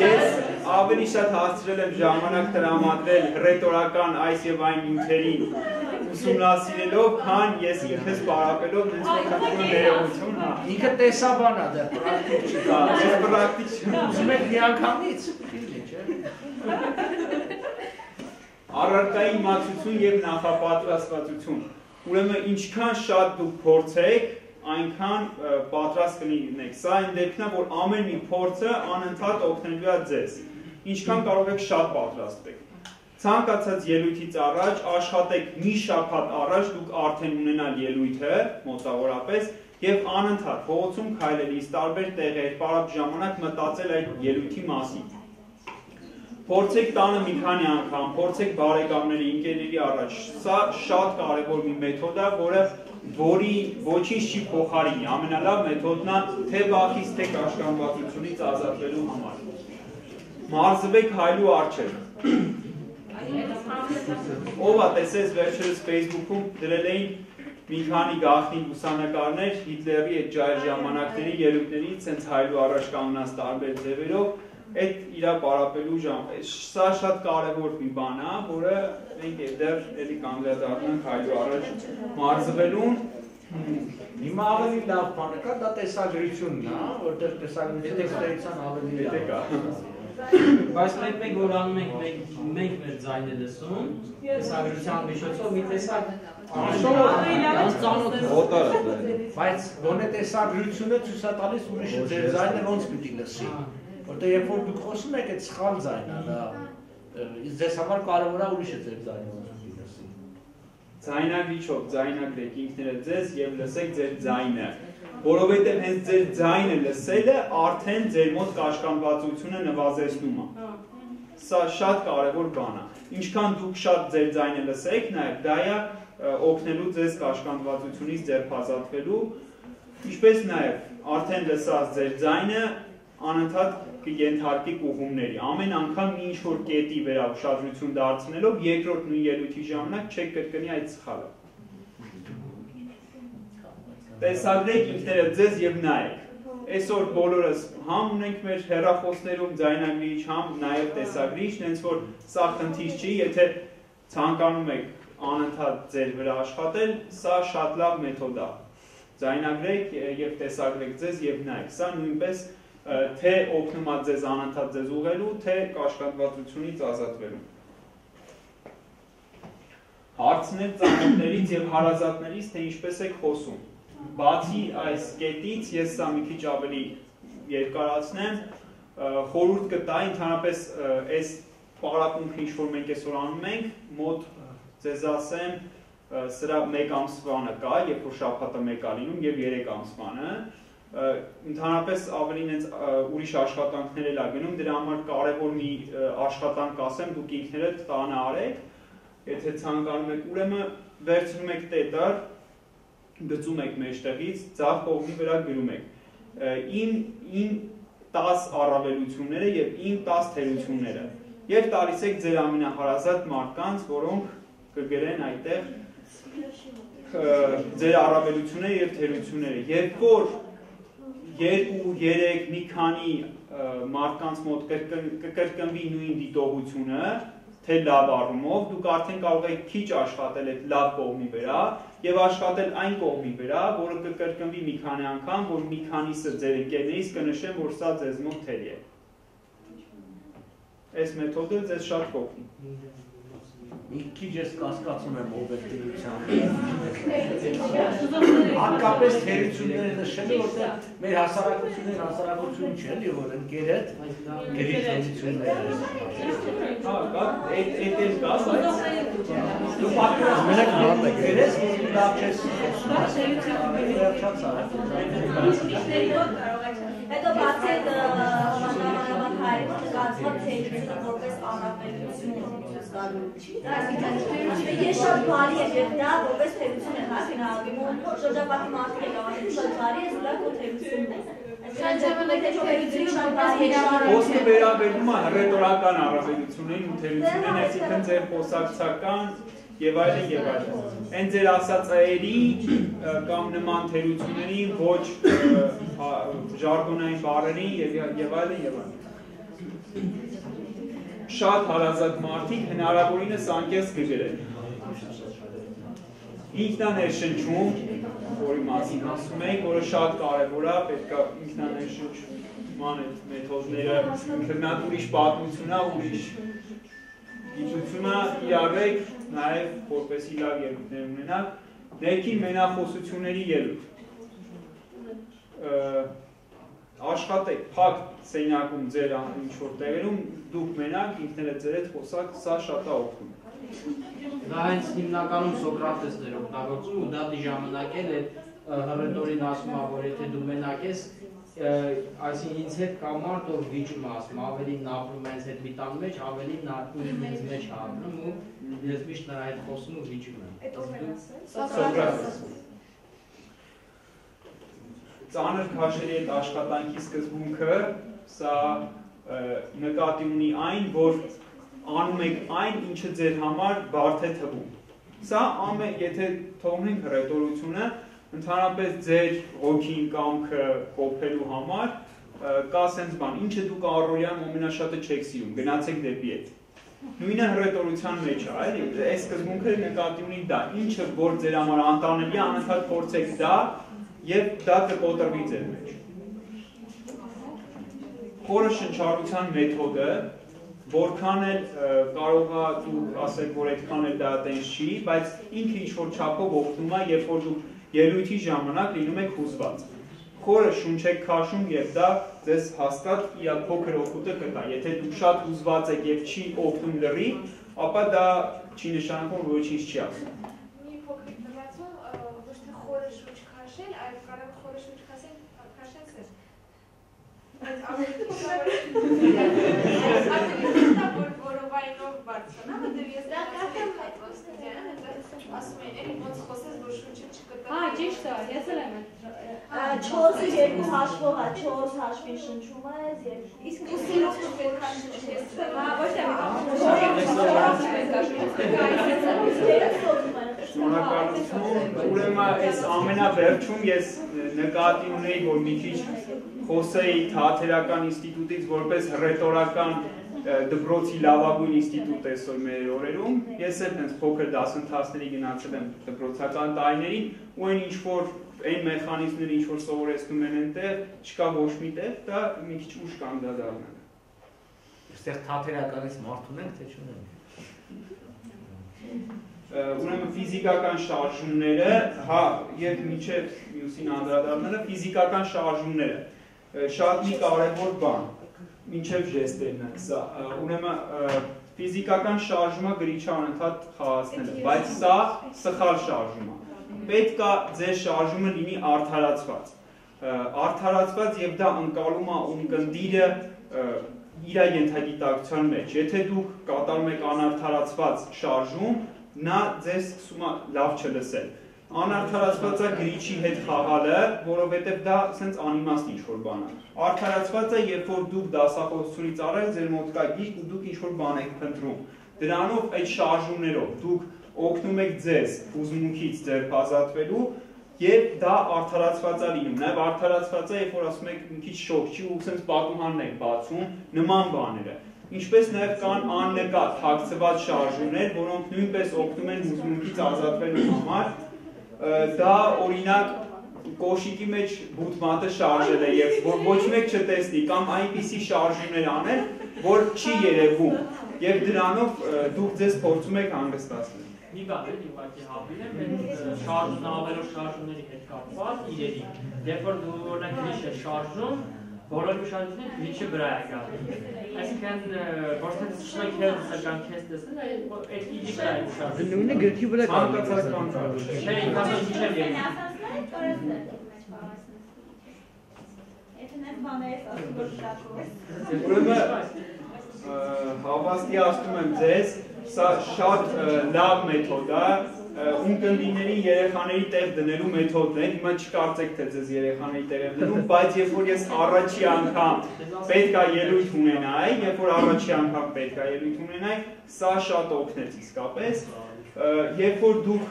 Ես ավելի շատ հասցրել եմ ժամանակ տրամադրել ռետորական այս եւ այն նյութերին ուսումնասիրելով, քան ես ինքս պարապելով ինձ մտածում ներողություն, Ինքը տեսաբան է դա, պրակտիկ չի։ Դա ես պրակտիկ չեմ։ Ուզում եք միանգամից, չէ՞։ Առարկայի իմացություն եւ նախապատրաստվածություն։ Ուրեմն ինչքան շատ դուք փորձեք, այնքան պատրաստ կլինեք։ Սա այն դեպքն է, որ ամեն մի փորձը անընդհատ օգնելու է ձեզ ինչքան կարող եք շատ պատրաստեք։ Ցանկացած ելույթից առաջ աշխատեք մի շաբաթ առաջ դուք արդեն ունենալ ելույթը մոտավորապես եւ անընդհատ փողոցում քայլելիս տարբեր տեղեր, պարապ ժամանակ մտածել այդ ելույթի մասին։ Փորձեք տանը մի քանի անգամ, փորձեք բարեկամների, ընկերների առաջ։ Սա շատ կարևոր մի մեթոդ է, որը որի ոչինչ չի փոխարինի։ Ամենալավ մեթոդն է թե վախից, թե կաշկանդվածությունից ազատվելու համար մարզվեք հայլու արջեր։ Ով է տեսես վերջերս Facebook-ում դրել էին մի քանի գաղտնի լուսանկարներ Հիտլերի այդ ջայր ժամանակների ելույթներից, ցենց հայլու առաջ կանգնած տարբեր ձևերով, այդ իրա պարապելու ժամ։ Սա շատ կարևոր մի բան է, որը մենք դեռ էլի կանգնադառնանք հայլու առաջ մարզվելուն Հիմա ավելի լավ բանը կա, դա տեսագրությունն է, որտեղ տեսագրությունը տեքստերից ավելի լավ է։ Բայց մենք մենք որ անում ենք մենք մենք մեր ձայնը լսում, տեսագրության միջոցով մի տեսակ Բայց գոնե տեսագրությունը ցույց է տալիս ուրիշը ձեր ձայնը ոնց պիտի լսի։ Որտեղ երբ որ դուք խոսում եք, այդ սխալ ձայն է, դա իսկ ձեզ համար կարևոր է ուրիշը ձեր ձայնը լսի։ Ձայնագրիչով ձայնագրեք ինքներդ ձեզ եւ լսեք ձեր ձայնը որովհետև հենց ձեր ձայնը լսելը արդեն ձեր մոտ կաշկանդվածությունը նվազեցնում է։ Սա շատ կարևոր բան է։ Ինչքան դուք շատ ձեր ձայնը լսեք, նաև դա է օգնելու ձեզ կաշկանդվածությունից ձերբազատվելու, ինչպես նաև արդեն լսած ձեր ձայնը անընդհատ կենթարկի կուղումների։ Ամեն անգամ մի ինչ-որ կետի վրա ուշադրություն դարձնելով երկրորդ նույն ելույթի ժամանակ չեք կրկնի այդ սխալը տեսագրեք ինքներդ ձեզ եւ նայեք։ Այսօր բոլորս համ ունենք մեր հեռախոսներում ձայնագրիչ, համ նաեւ տեսագրիչ, հենց որ սա խնդիր չի, եթե ցանկանում եք անընդհատ ձեր վրա աշխատել, սա շատ լավ մեթոդ է։ Ձայնագրեք եւ տեսագրեք ձեզ եւ նայեք։ Սա նույնպես թե օգնում է ձեզ անընդհատ ձեզ ուղղելու, թե կաշկանդվածությունից ազատվելու հարցնել ծանոթներից եւ հարազատներից, թե ինչպես եք խոսում բացի այս կետից ես սա մի քիչ ավելի երկարացնեմ, խորհուրդ կտա ընդհանրապես այս պարապմունքը ինչ որ մենք այսօր անում ենք, մոտ ձեզ ասեմ, սրա 1 ամսվանը կա, երբ որ շաբաթը 1 է լինում եւ 3 ամսվանը, ընդհանրապես ավելին հենց ուրիշ աշխատանքներ էլ ա գնում, դրա համար կարևոր մի աշխատանք ասեմ, դուք ինքներդ տանը արեք, եթե ցանկանում եք, ուրեմն վերցնում եք տետար, գծում եք մեջտեղից, ցավ կողմի վրա գրում եք իմ իմ 10 առավելությունները եւ իմ 10 թերությունները եւ տալիս եք ձեր ամենահարազատ մարդկանց, որոնք կգրեն այդտեղ ձեր առավելությունները եւ թերությունները։ Երբ որ 2, 3, մի քանի մարդկանց մոտ կկրկնվի նույն դիտողությունը, թե լավ առումով, դուք արդեն կարող եք քիչ աշխատել այդ լավ կողմի վրա եւ աշխատել այն կողմի վրա, որը կկրկնվի մի քանի անգամ, որ մի քանիսը ձեր ընկերներից կնշեն, որ սա ձեզ մոտ թերի է։ Այս մեթոդը ձեզ շատ կօգնի մի քիչ ես կասկածում եմ օբյեկտիվությամբ։ Հատկապես թերությունները նշելու, որտեղ մեր հասարակությունն հասարակություն չէ, էլի որ ընկերդ գրի թերությունները։ Հա, կա, այդ այդ էլ կա, բայց դու պատկերացնում ես մենակ գրես, որ դու լավ չես խոսում։ Վերջացա։ Հետո բացի այդ հավանաբար հայերեն նկատված թերությունը որպես առավելություն Ես շատ բարի եմ եւ դա որպես թերություն է հա գնահատվում շրջապատի մարդիկ ասում շատ բարի է զուլա քո թերությունն է Խոսքը վերաբերում է ռետորական առավելություններին ու թերություններին, այսինքն ձեր խոսակցական եւ այլն եւ այլն։ Այն ձեր ասածայերի կամ նման թերությունների ոչ ժարգոնային բառերի եւ եւ այլն եւ այլն շատ հարազատ մարդիկ հնարավորինս անկես կգրեն։ Ինքնաներշնչում, որի մասին ասում ենք, որը շատ կարևոր է, պետք է ինքնաներշնչման այդ մեթոդները ինքնատ ուրիշ պատմություն է, ուրիշ գիտություն է, իրավեք նաև որպեսի լավ ելույթներ ունենալ, ներքին մենախոսությունների ելույթ աշխատեք փակ սենյակում ձեր ինչ որ տեղերում դուք մենակ ինքներդ ձեր հետ խոսակ, սա շատ է օգնում։ Դա հենց հիմնականում Սոկրատեսն էր օգտագործում ու դա դի ժամանակ էլ այդ հռետորին ասում է, որ եթե դու մենակ ես, այսինքն ինձ հետ կա մարդ, ով վիճում ասում, ավելի նապրում է ինձ հետ վիտան մեջ, ավելի նա ինձ մեջ ապրում ու ես միշտ նրա հետ խոսում ու վիճում եմ։ Այդ ով է ասել։ Սոկրատես ծանր քաշերի այդ աշխատանքի սկզբունքը սա նկատի ունի այն, որ անում եք այն, ինչը ձեր համար բարդ է թվում։ Սա ամեն, եթե թողնենք հռետորությունը, ընդհանրապես ձեր ոգին կամքը կոփելու համար կա սենց բան, ինչը դուք առօրյայում ամենաշատը չեք սիրում, գնացեք դեպի այդ։ նույնը հռետորության մեջ է, էլի, այս սկզբունքը նկատի ունի դա, ինչը որ ձեր համար անտանելի է, անընդհատ փորձեք դա եւ դա կկոտրվի ձեր մեջ։ Խորը շնչառության մեթոդը որքան էլ կարող է դու ասեք, որ այդքան էլ դա տենց չի, բայց ինքը ինչ որ չափով օգնում է, երբ որ դու ելույթի ժամանակ լինում եք հուզված խորը շունչ եք քաշում եւ դա ձեզ հաստատ իր փոքր օգուտը կտա։ Եթե դուք շատ ուզված եք եւ չի օգնում լրի, ապա դա չի նշանակում, ոչինչ չի ասում։ Մի փոքր դրացում ոչ թե խորը շունչ քաշել, այլ կարող խորը շունչ քաշել, քաշել սեր։ Բայց ավելի որ որովայնով բարձրանա, որտեղ ես դա կապեմ ասում են, էլի ոնց խոսես, որ շունչը չկտա։ Հա, ճիշտ է, ես էլ եմ 4-ը երկու հաշվով է, 4 հաշվին շնչում ես եւ իսկ ուսերով չպետք է շնչես։ Հա, ոչ թե Շնորհակալություն։ Ուրեմն այս ամենավերջում ես նկատի ունեի, որ մի քիչ խոսեի թատերական ինստիտուտից որպես ռետորական դպրոցի լավագույն ինստիտուտ այսօր մեր օրերում։ Ես էլ հենց փոքր դասընթացների գնացել եմ դպրոցական տարիներին ու այն ինչ որ այն մեխանիզմները ինչ որ սովորեցնում են այնտեղ, չկա ոչ մի տեղ, դա մի քիչ ուշ կանդադառնա։ Այստեղ թաթերականից մարդ ունենք, թե չունենք։ Ուրեմն ֆիզիկական շարժումները, հա, եւ միջև մյուսին անդրադառնալը ֆիզիկական շարժումները շատ մի կարևոր բան մինչև ժեստերն է սա ուրեմն ֆիզիկական շարժումը գրիչը անընդհատ խաղացնել է բայց սա սխալ շարժում է պետք է ձեր շարժումը լինի արդարացված։ Արդարացված եւ դա ընկալում է ունկնդիրը իր ենթագիտակցության մեջ։ Եթե դուք կատարում եք անարդարացված շարժում, նա ձեզ սկսում է լավ չլսել։ Անարդարացվածը գրիչի հետ խաղալը, որովհետև դա սենց անիմաստ ինչ-որ բան է։ Արդարացվածը, երբ որ դուք դասախոսությունից առայլ ձեր մոտ կա գիրք ու դուք ինչ-որ բան եք փնտրում։ Դրանով այդ շարժումներով դուք օգնում եք ձեզ հուզմունքից ձերբազատվելու եւ դա արդարացված է լինում։ Նաեւ արդարացված է, երբ որ ասում եք մի քիչ շոկ չի ու sense պատուհանն եք բացում, նման բաները։ Ինչպես նաեւ կան աննկատ թաքցված շարժումներ, որոնք նույնպես օգնում են հուզմունքից ազատվելու համար։ Դա օրինակ կոշիկի մեջ բուտմատը շարժել է եւ որ ոչ մեկ չտեսնի կամ այնպիսի շարժումներ անել, որ չի երևում եւ դրանով դուք ձեզ փորձում եք հանգստացնել մի բան էլ ուղղակի հավիլ է մեր շարժումն ավելորդ շարժումների հետ կապված իրերի երբ որ դու օրինակ քիչ է շարժում բոլոր ուշադրությունը քիչի վրա է գալու այսինքն ոչ թե շնորհք հերոսը կամ քեզ տեսնել այլ այդ իջի վրա է ուշադրությունը նույնը գրքի վրա կա ցանկացած բան չէ ինքնասա քիչը ելի Եթե ներ բաներից ասում որ շատով Ուրեմն հավաստիացնում եմ ձեզ Սա շատ լավ մեթոդ է, ունկնդիների երեխաների տեղ դնելու մեթոդն է։ Հիմա չկարծեք թե ձեզ երեխաների տեղ եմ դնում, բայց երբ որ ես առաջի անգամ պետք է ելույթ ունենայի, երբ որ առաջի անգամ պետք է ելույթ ունենայի, սա շատ օգնեց իսկապես։ Երբ որ դուք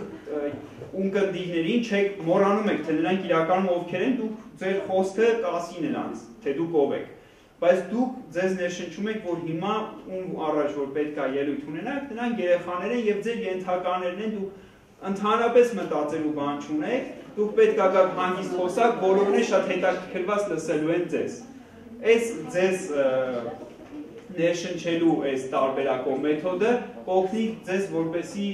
ունկնդիրներին չեք մոռանում եք, թե նրանք իրականում ովքեր են, դուք ձեր խոսքը կասի նրանց, թե դուք ով եք բայց դուք ձեզ ներշնչում եք, որ հիմա ում առաջ որ պետք է ելույթ ունենաք, նրանք երեխաներ են եւ ձեր ենթականերն են, դուք ընդհանրապես մտածելու բան չունեք, դուք պետք է գաք հանգիստ խոսակ, բոլորն է շատ հետաքրքրված լսելու են ձեզ։ Այս ձեզ ներշնչելու այս տարբերակով մեթոդը կօգնի ձեզ որպեսի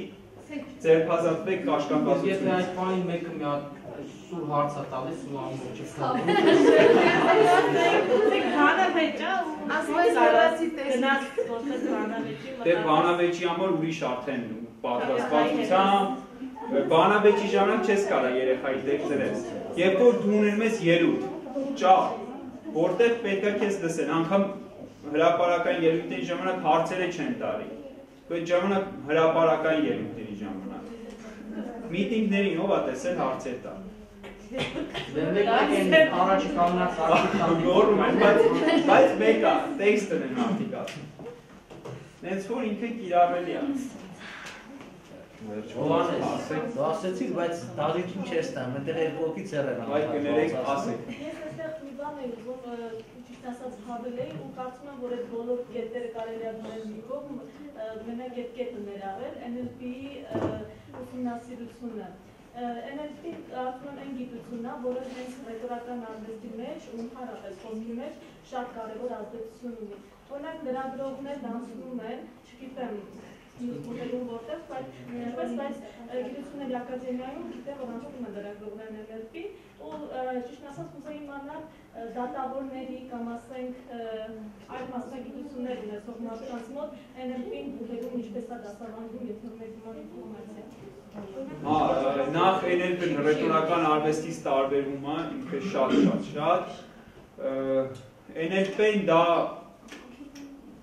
ձերբազատվեք կաշկանդվածությունից։ Եթե այդ բանի մեկը մի հատ սուր հարց է տալիս ու ամբողջը քալում։ Բանավեճա ու ասում ես արածի տեսք գնաց որպես բանավեճի Դե բանավեճի համար ուրիշ արդեն պատրաստվածությամբ բանավեճի ժամանակ չես կարա երեխայի տեղ դրես։ Երբ որ դու ուներում ես ելույթ, ճա, որտեղ պետքա քեզ լսեն, անգամ հրաապարական ելույթների ժամանակ հարցերը չեն տարի։ Այդ ժամանակ հրաապարական ելույթների ժամանակ։ Միտինգներին ով է տեսել հարցեր տա։ մեկը այն առաջի կանգնած Գորում են, բայց բայց մեկը տեքստն են արդիկ ասում։ Նենց որ ինքը կիրառելի է։ Հովանես, ասեք, դու ասեցիք, բայց դալիքին չես տա, մտեղ երկու հոգի ծերեր Այ կներեք, ասեք։ Ես այստեղ մի բան է ուզում ճիշտ ասած հավելել ու կարծում եմ որ այդ բոլոր կետերը կարելի է դնել մի կողմ մենակ այդ կետը ներառել NLP-ի ուսումնասիրությունը NLP կարծում եմ այն գիտությունն է, որը հենց ռետորական արվեստի մեջ ու հարաբերս խոսքի մեջ շատ կարևոր ազդեցություն ունի։ Օրինակ լրագրողներն անցնում են, չգիտեմ, մոդելում որտեղ, բայց ինչպես բայց գիտությունների ակադեմիայում գիտեմ որ անցնում է լրագրողներն NLP ու ճիշտ ասած կուզեի իմանալ դատավորների կամ ասենք այլ մասնագիտություններ ունեցող մարդկանց մոտ NLP-ին բուհերում ինչպես է դասավանդվում, եթե մեկ նման ինֆորմացիա։ Հա, նախ NLP-ն ռետորական արվեստից տարբերվում է ինքը շատ շատ շատ NLP-ն դա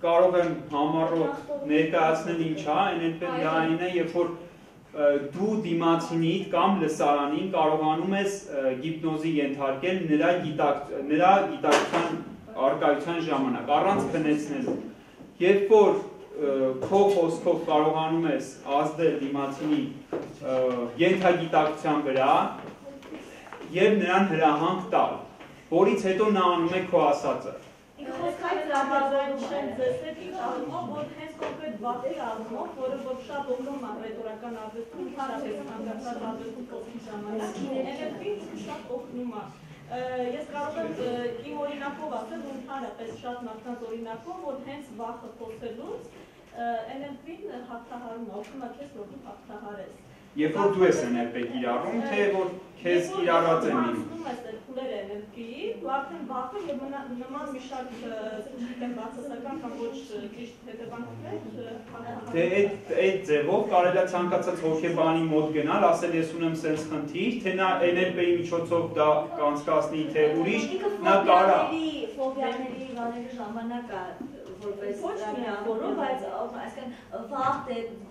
կարող եմ համառոտ ներկայացնել ինչ է, NLP-ն դա այն է, երբ որ դու դիմացինիդ կամ լսարանին կարողանում ես գիպնոզի ենթարկել նրա գիտակ նրա գիտակցության արկայության ժամանակ առանց քնեցնելու երբ որ քո խոսքով կարողանում ես ազդել դիմացինի ենթագիտակցության վրա եւ նրան հրահանգ տալ որից հետո նա անում է քո ասածը Ինքը խոսքային ծրագրավորում են ձեզ հետ ինչ առումով, որ հենց կոնկրետ բացի առումով, որը որ շատ օգնում է ռետորական արվեստում, շատ է հանգարցած արվեստում խոսքի ժամանակ, NLP-ն շատ օգնում է։ Ես կարող եմ իմ օրինակով ասել, որ ընդհանրապես շատ մարդկանց օրինակով, որ հենց վախը խոսելուց NLP-ն հաղթահարում օգնում է քեզ, որ դու հաղթահարես։ Երբ որ դու ես NLP կիրառում, թե որ քեզ կիրառած են Ես փուլեր NLP-ի, ու արդեն վախը եւ նման մի շարք չգիտեմ բացասական կամ ոչ ճիշտ հետևանքներ Դե այդ այդ ձևով կարելի է ցանկացած հոգեբանի մոտ գնալ, ասել ես ունեմ sense խնդիր, թե նա NLP-ի միջոցով դա կանցկացնի, թե ուրիշ, նա կարա ֆոբիաների բաների ժամանակ որպես դրամիավորում, բայց այսինքն վաղ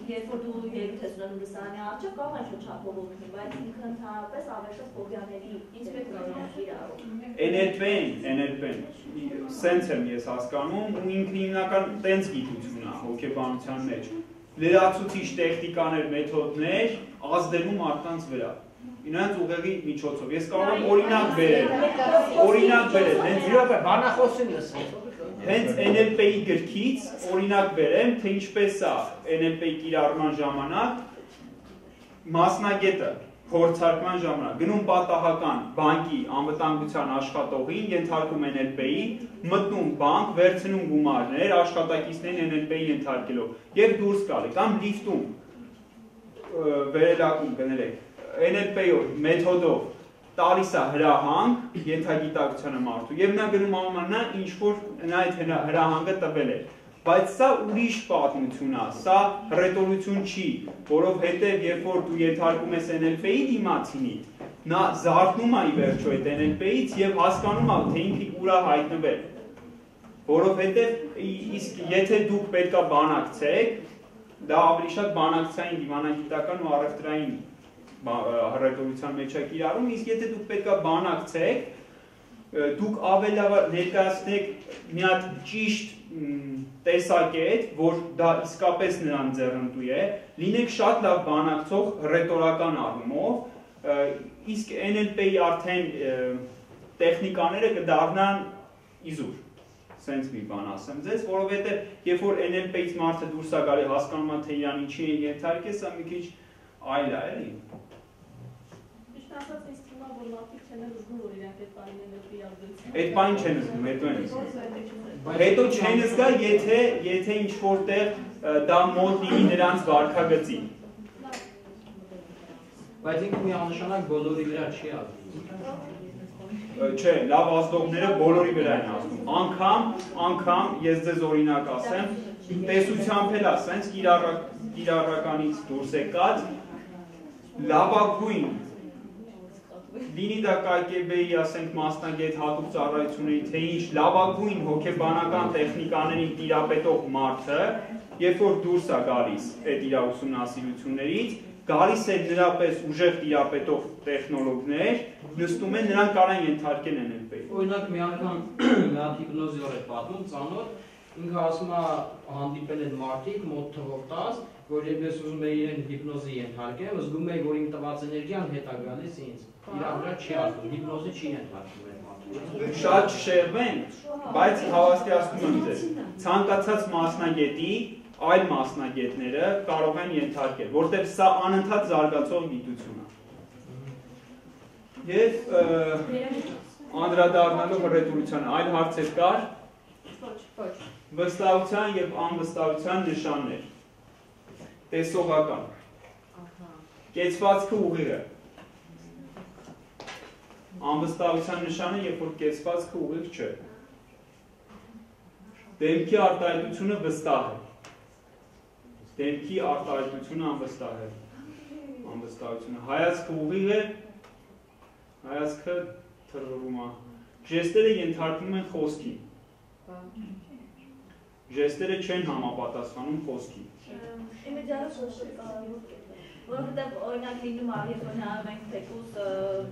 երբ որ դու երբ ես ունենում լսարանի առջև կարող է շփոթ օգնի, բայց ինքը ընդհանրապես ավեշը ֆոբիաների ինսպեկտորի իրարում։ NLP-ն, NLP-ն, սենց եմ ես հասկանում, ու ինքը հիմնական տենց գիտություն է հոգեբանության մեջ։ Լրացուցիչ տեխնիկաներ, մեթոդներ ազդելու մարդկանց վրա իրենց ուղեղի միջոցով։ Ես կարող եմ օրինակ բերել։ Օրինակ բերել, հենց իրոք բանախոսին լսել հենց NLP-ի գրքից օրինակ բերեմ, թե ինչպես է NLP-ի կիրառման ժամանակ մասնագետը փորձարկման ժամանակ գնում պատահական բանկի անվտանգության աշխատողին, ենթարկում NLP-ի, մտնում բանկ, վերցնում գումարներ, աշխատակիցներին NLP-ի ենթարկելով եւ դուրս գալի կամ լիֆտում վերելակում կներեք NLP-ով մեթոդով տալիս է հրահանգ ենթագիտակցությանը մարդու եւ նա գնում անում նա ինչ որ նա այդ հրահանգը տվել է բայց սա ուրիշ պատմություն է սա ռետորություն չի որովհետեւ երբ որ դու ենթարկում ես NLP-ի դիմացինի նա զարթնում է ի վերջո այդ NLP-ից եւ հասկանում է թե ինքը ուր է հայտնվել որովհետեւ իսկ եթե դուք պետքա բանակցեք դա ավելի շատ բանակցային դիվանագիտական ու առևտրային հռետորության մեջ է կիրառում, իսկ եթե դուք պետքա բանակցեք, դուք ավելավ ներկայացնեք մի հատ ճիշտ տեսակետ, որ դա իսկապես նրան ձեռնտու է, լինեք շատ լավ բանակցող հռետորական առումով, իսկ NLP-ի արդեն տեխնիկաները կդառնան իզուր սենց մի բան ասեմ ձեզ, որովհետև երբ որ NLP-ից մարդը դուրս է գալի հասկանում է թե իրան ինչի է ենթարկել, սա մի քիչ այլ է, էլի ասած ինձ թվում է որ մարդիկ չեն զգում որ իրանք այդ բանին են դեպի ազդեցություն։ Այդ բան չեն զգում, հետո են Հետո չեն զգա, եթե եթե ինչ որտեղ դա մոտ լինի նրանց վարքագծին։ Բայց ինքը միանշանակ բոլորի վրա չի ազդում։ Չէ, լավ ազդողները բոլորի վրա են ազդում։ Անկամ, անկամ ես ձեզ օրինակ ասեմ, տեսությամբ էլ ասենց կիրառականից դուրս եկած լավագույն լինի դա KGB-ի, ասենք, մասնագետ հատուկ ծառայությունների, թե ինչ լավագույն հոգեբանական տեխնիկաներին տիրապետող մարդը, երբ որ դուրս է գալիս այդ իր ուսումնասիրություններից, գալիս է նրապես ուժեղ տիրապետող տեխնոլոգներ, նստում են նրան կարան ենթարկել NLP-ի։ Օրինակ մի անգամ մի հատ հիպնոզի օր է պատմում ծանոթ, ինքը ասում է հանդիպել են մարդիկ մոտ թվով 10, որ երբ ես ուզում եի իրեն հիպնոզի ենթարկեմ, զգում եի, որ իմ տված էներգիան հետ է գալիս ինձ իր վրա չի ազդում, հիպնոզը չի ենթարկվում այդ մարդը։ շատ շեղվեն, բայց հավաստիացնում եմ ձեզ, ցանկացած մասնագետի այլ մասնագետները կարող են ենթարկել, որտեղ սա անընդհատ զարգացող գիտություն է։ Եվ անդրադառնալով հռետորությանը, այլ հարցեր կար։ Ոչ։ Վստահության եւ անվստահության նշաններ։ Տեսողական։ Կեցվածքը ուղիղ է անվստահության նշանը, երբ որ կեցվածքը ուղիղ չէ։ Դեմքի արտահայտությունը վստահ է։ Դեմքի արտահայտությունը անվստահ է։ Անվստահությունը հայացքը ուղիղ է, հայացքը թռվում է։ Ժեստերը ենթարկվում են խոսքին։ Ժեստերը չեն համապատասխանում խոսքին։ Իմիջիալը որովհետև օրինակ լինում է, երբ որ նայում ենք թեկուս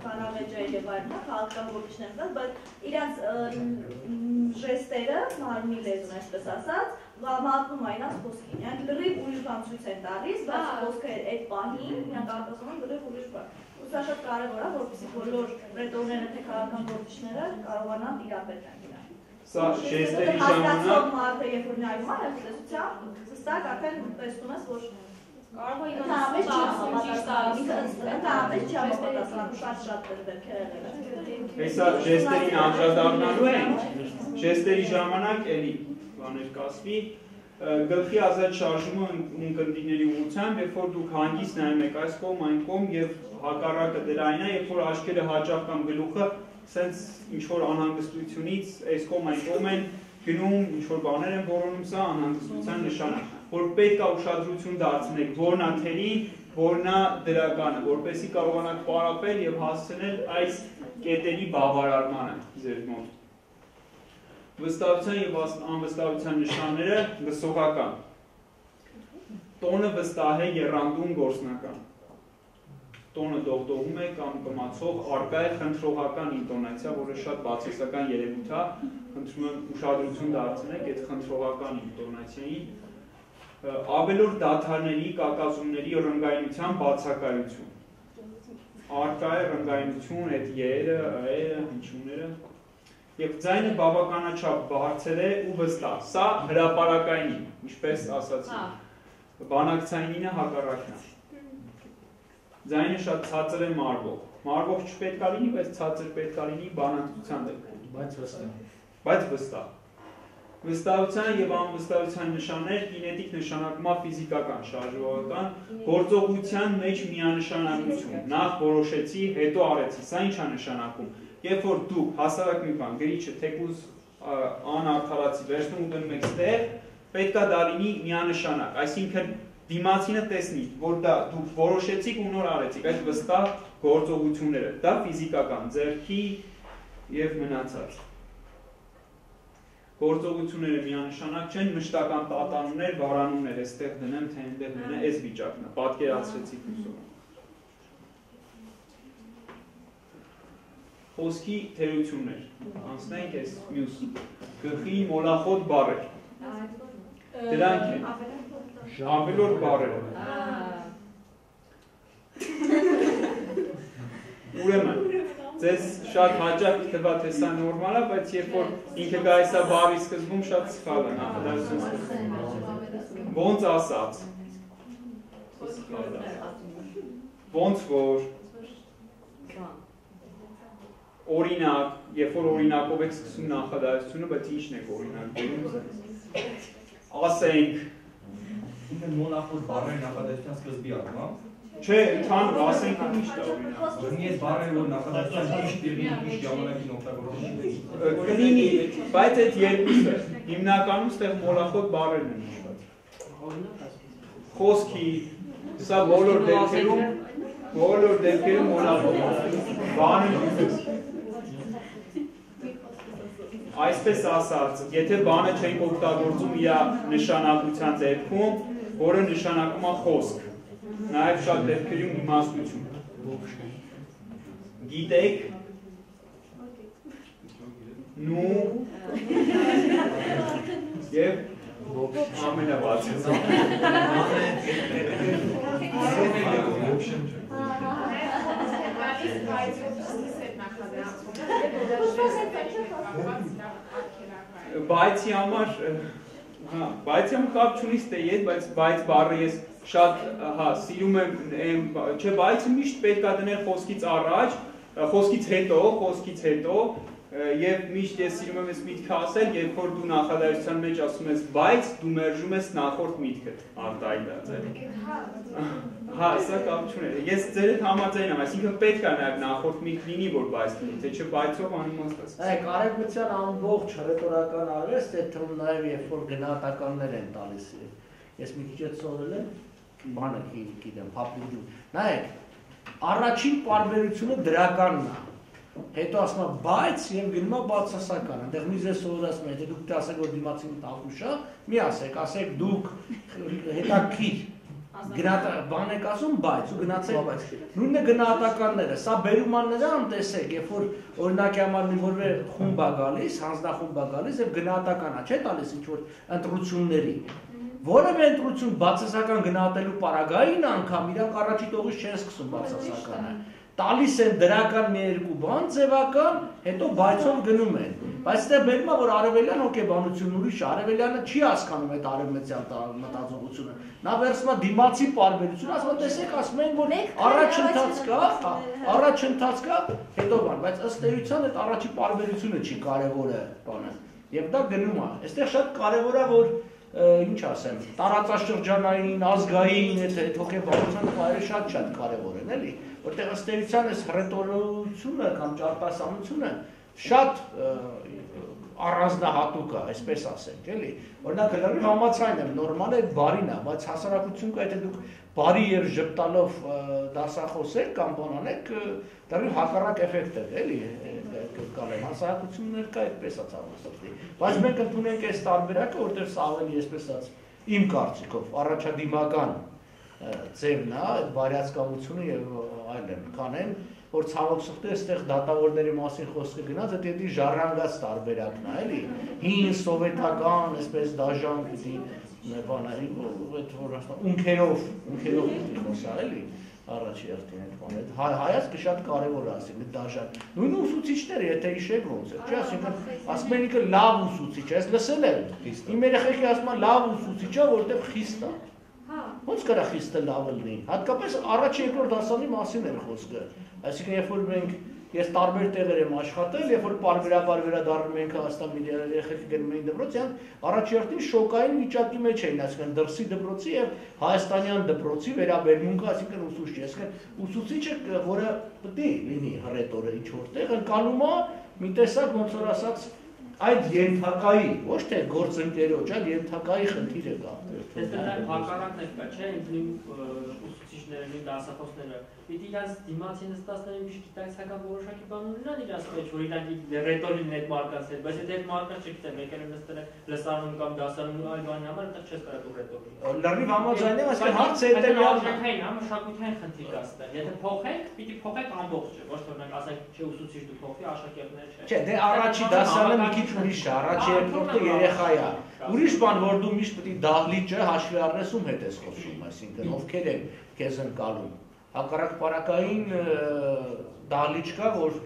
բանավեճը եւ այլն, քաղաքական գործիչներն, բայց իրանց ժեստերը, մարմնի լեզուն այսպես ասած, մատնում է իրանց խոսքին։ Իրանք լրիվ ուրիշ բան ցույց են տալիս, բայց խոսքը այդ պահին իրանք արտասանում են լրիվ ուրիշ բան։ Ու սա շատ կարևոր է, որովհետեւ բոլոր ռետորները թե քաղաքական գործիչները կարողանան իրապետել իրան։ Սա ժեստերի ժամանակ մարդը երբ որ նայում է, այսպես հստակ արդեն տեսնում ես, որ Կարող է իմանալ ընդհանրապես չի համապատասխանում շատ-շատ դեպքեր եղել։ Հեսա ժեստերին անդրադառնալու են, ժեստերի ժամանակ էլի բաներ կասվի, գլխի ազատ շարժումը ունկնդիների ուղղությամբ, երբ որ դուք հանգիստ նայում եք այս կողմ, այն կողմ եւ հակառակը դրային է, երբ որ աչքերը հաճախ կամ գլուխը սենց ինչ որ անհանգստությունից այս կողմ այն կողմ են գնում, ինչ որ բաներ են որոնում, սա անհանգստության նշան է որ պետք է ուշադրություն դարձնեք որնա թերին, որնա դրականը, որպեսի կարողանաք պարապել եւ հասցնել այս կետերի բավարարմանը ձեր մոտ։ Վստահության եւ անվստահության նշանները լսողական։ Տոնը վստահ է երանդուն գործնական։ Տոնը դողդողում է կամ կմացող արկա է խնդրողական ինտոնացիա, որը շատ բացասական երևույթ է։ Խնդրում եմ ուշադրություն դարձնեք այդ խնդրողական ինտոնացիային ավելորդ դաթարների, կակազումների ռնգայնության բացակայություն։ Արկա է ռնգայնություն, այդ երը, ը-ը, հնչյունները։ Եվ ձայնը բավականաչափ բարձր է ու վստահ։ Սա հրաապարակայինի, ինչպես ասացի։ Բանակցայինինը հակառակն է։ Ձայնը շատ ցածր է մարվող։ Մարվող չպետք է լինի, բայց ցածր պետք է լինի բանակցության դեպքում։ Բայց վստահ։ Բայց վստահ վստահության եւ անվստահության նշաններ կինետիկ նշանակումա ֆիզիկական, շարժողական, գործողության մեջ միանշանակություն։ Նախ որոշեցի, հետո արեցի։ Սա ի՞նչ է նշանակում։ Երբ որ դուք հասարակ մի բան, գրիչը թեկուզ անարթարացի վերցնում ու դնում եք ստեղ, պետքա դա լինի միանշանակ, այսինքն դիմացինը տեսնի, որ դա դուք որոշեցիք ու նոր արեցիք, այդ վստահ գործողությունները։ Դա ֆիզիկական, ձեռքի եւ մնացած գործողությունները միանշանակ չեն, մշտական պատանումներ, վարանումներ, այստեղ դնեմ, թե այնտեղ մենա, այս վիճակն է, պատկերացրեցի հուսով։ Խոսքի թերություններ, անցնենք այս մյուս գլխի մոլախոտ բարեր։ Դրանք են։ Ավելոր բարերը։ Ուրեմն, ձեզ շատ հաճախ թվա թե սա նորմալ է, բայց երբ որ ինքը գայս է բարի սկզբում շատ սխալ է նախադասություն։ Ոնց ասած։ Ոնց որ օրինակ, երբ որ օրինակով եք սկսում նախադասությունը, բայց ի՞նչն եք օրինակ դնում։ Ասենք։ Ինքը մոնախոս բառեր նախադասության սկզբի հա։ Չէ, ընդհանուր ասենք ինչ դա օրինակ։ Ունի այս բառերը որ նախադասության ինչ դեպի ինչ ժամանակին օգտագործվում Կլինի, բայց այդ երկուսը հիմնականում ստեղ մոլախոտ բառերն են նշված։ Խոսքի, սա բոլոր դեպքերում բոլոր դեպքերում մոլախոտ բանը Այսպես ասած, եթե բանը չենք օգտագործում իր նշանակության դեպքում, որը նշանակում է խոսք, նաև շատ դեպքերում իմաստություն։ Գիտեք նու եւ ամենաբացեցը։ Բայցի համար հա, բայցի համար կապ չունի ստեյետ, բայց բայց բառը ես շատ հա սիրում եմ, չէ, բայցը միշտ պետք է դնել խոսքից առաջ, խոսքից հետո, խոսքից հետո, եւ միշտ ես սիրում եմ այս միտքը ասել, երբ որ դու նախադասության մեջ ասում ես բայց դու մերժում ես նախորդ միտքը արտահայտած է։ Հա, սա կապ չունի։ Ես ձեր հետ համաձայն եմ, այսինքն պետք է նաեւ նախորդ միտք լինի, որ բայց լինի, թե չէ բայցով անիմաստ է։ Այ կարեկցության ամբողջ ռետորական արվեստ է թվում նաեւ երբ որ գնահատականներ են տալիս։ Ես մի քիչ այդ սովորել եմ, բանը գիտեմ, փափուջում։ Նայեք, առաջին պարբերությունը դրականն է հետո ասում է բայց եւ գնում է բացասական այնտեղ մի ձեզ սովորացնում է եթե դուք դասեք որ դիմացին տաղուշա մի ասեք ասեք դուք հետաքրիր գնահատ բան եք ասում բայց ու գնացեք բայց նույնն է գնահատականները սա բերում է նրան տեսեք երբ որ օրինակի համար մի որևէ խումբ է գալիս հանձնախումբ է գալիս եւ գնահատական է չէ տալիս ինչ որ ընտրությունների որևէ ընտրություն բացասական գնահատելու պարագային անգամ իրանք առաջի տողից չեն սկսում բացասականը տալիս են դրական մի երկու բան ձևական, հետո բայցով գնում են։ Բայց դա բերում է որ արևելյան հոգեբանությունն ուրիշ արևելյանը չի հասկանում այդ արևմտյան մտածողությունը։ Նա վերցնում է դիմացի պարբերություն, ասում է տեսեք, ասում են որ առաջ ընթաց կա, առաջ ընթաց կա, հետո բան, բայց ըստ էության այդ առաջի պարբերությունը չի կարևորը բանը։ Եվ դա գնում է։ Այստեղ շատ կարևոր է որ ինչ ասեմ, տարածաշրջանային, ազգային այդ հոգեբանության ֆայլը շատ-շատ կարևոր են, էլի որտեղ ըստ էության այս հռետորությունը կամ ճարտասանությունը շատ առանձնահատուկ է, այսպես ասենք, էլի։ Օրինակ հլարի համացայն եմ, նորմալ է բարին է, բայց հասարակություն կա, եթե դուք բարի եւ ժպտալով դասախոսեք կամ բանանեք, դեռ հակառակ էֆեկտ է, էլի, կալեմ հասարակություններ կա այդպես է ցավոստի։ Բայց մենք ընդունենք այս տարբերակը, որտեղ սա ավելի այսպես ասած իմ կարծիքով առաջադիմական ձևն է, այդ բարյացկամությունը եւ այլն կանեն, որ ցավոք սրտի այստեղ դատավորների մասին խոսքը գնաց, դա դեպի ժառանգած տարբերակն է, էլի։ Հին սովետական, այսպես դաժան պիտի բանային, այդ որ ասա, ունքերով, ունքերով խոսա, էլի առաջի հերթին այդ բանը։ հայ հայացքը շատ կարևոր է, ասենք, դաժան։ Նույն ուսուցիչները, եթե հիշեք ոնց է, չէ՞, ասենք, ասում են ինքը լավ ուսուցիչ է, ես լսել եմ։ Իմ երեխեքի ասում են լավ ուսուցիչ է, որտեղ խիստ է։ Ոնց կարա խիստը լավը լինի։ Հատկապես առաջ երկրորդ դասանի մասին էր խոսքը։ Այսինքն երբ որ մենք ես տարբեր տեղեր եմ աշխատել, երբ որ բարբերաբար վերադառնում ենք Հայաստան միլիարդ երեխեք գնում էին դպրոց, յան առաջերտին շոկային վիճակի մեջ էին, այսինքն դրսի դպրոցի եւ հայաստանյան դպրոցի վերաբերմունքը, այսինքն ուսուցիչ, այսինքն ուսուցիչը, որը պետք է լինի հռետորը ինչ որտեղ, ընկալում է մի տեսակ ոնց որ ասած այդ ենթակայի, ոչ թե գործընկերոջ, այլ ենթակայի խնդիրը կա։ Այստեղ հակառակն է չէ, ուսուցիչները, նույն դասախոսները պիտի իրանց դիմացի նստածները մի գիտակցական որոշակի բան ունենան իրանց մեջ, որ իրանք ռետորին այդ մարկանց հետ, բայց եթե այդ մարկանց չգիտեմ, եկել են նստել լսարանում կամ դասարանում այլ բանի համար, այդտեղ չես կարող դու ռետորի։ Լրիվ համաձայն եմ, այսինքն հարցը է արժեքային, հա, մշակութային խնդիր կա ստեղ։ Եթե փոխենք, պիտի փոխենք ամբողջը, ոչ թե օրինակ ասենք, չէ, ուսուցիչ դու փոխի, աշակերտները չէ։ Չէ, դե առաջի դասարանը մի քիչ ուրիշ է, առաջի երկրորդը երեխա է։ Ուրիշ բան, որ դու միշտ պետք է դահլիճը հաշվի առնես ում հետ ես խոսում, այսինքն ովքեր են քեզ ընկալում հակառակ պարակային դահլիճ կա, որ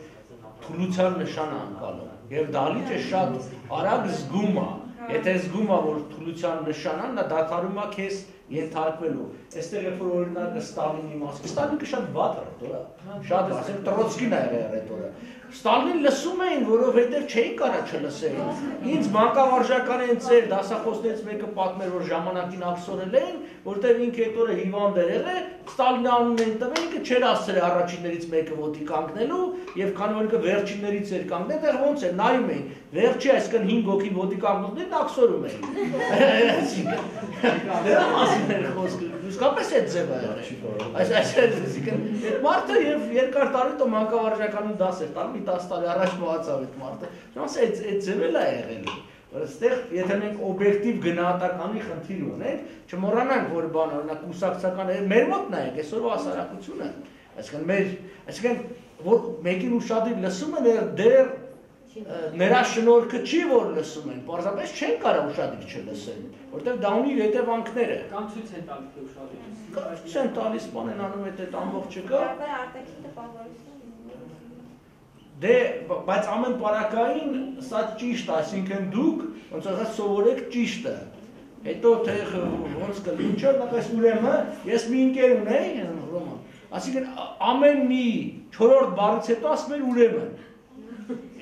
թուլության նշան անկալում։ Եվ դահլիճը շատ արագ զգում է։ Եթե զգում է, որ թուլության նշանն է, դադարում է քեզ ենթարկվելու։ Այստեղ երբ որ օրինակը Ստալինի մասին, Ստալինը շատ վատ ռետոր է։ Շատ, ասենք Տրոցկին է ռետորը։ Ստալին լսում էին, որովհետև չէին կարա չլսեին։ Ինձ մանկավարժական են ծեր դասախոսներից մեկը պատմեր, որ ժամանակին աքսորել էին, որտեղ ինքը այդ օրը հիվանդ էր եղել, Ստալինը անուն են տվել, ինքը չէր ասել առաջիններից մեկը ոտի կանգնելու, եւ քանի որ ինքը վերջիններից էր կանգնել, դեռ ոնց է նայում էին։ Վերջի այսքան 5 հոգի ոտի կանգնողներն աքսորում էին։ Դրա մասին էր խոսքը։ Իսկապես այդ ձևը է։ Այս այսինքն այդ մարդը եւ երկար տարի տո մանկավարժականում դաս էր տալ, մի 10 տարի առաջ մոացավ այդ մարդը։ է այդ այդ ձևը լա եղել։ Որ այստեղ եթե մենք օբյեկտիվ գնահատականի խնդիր ունենք, չմոռանանք որ բան օրինակ կուսակցական մեր մոտ նայեք այսօրվա հասարակությունը, այսինքն մեր, այսինքն որ մեկին ուշադիր լսում են դեր նրա շնորհքը չի որ լսում են, պարզապես չեն կարող ուշադիր չլսել, որտեղ դա ունի հետևանքները։ Կամ ցույց են տալիս ուշադիր։ Կամ ցույց են տալիս, բան են անում այդ ամբողջը կա։ Արտաքին տպավորություն Դե, բայց ամեն պարակային սա ճիշտ, այսինքն դուք ոնց ասած սովորեք ճիշտը։ Հետո թե ոնց կլինի, չէ՞, նապես ուրեմն ես մի ընկեր ունեի, Ռոման։ Այսինքն ամեն մի 4-րդ բառից հետո ասում էր ուրեմն։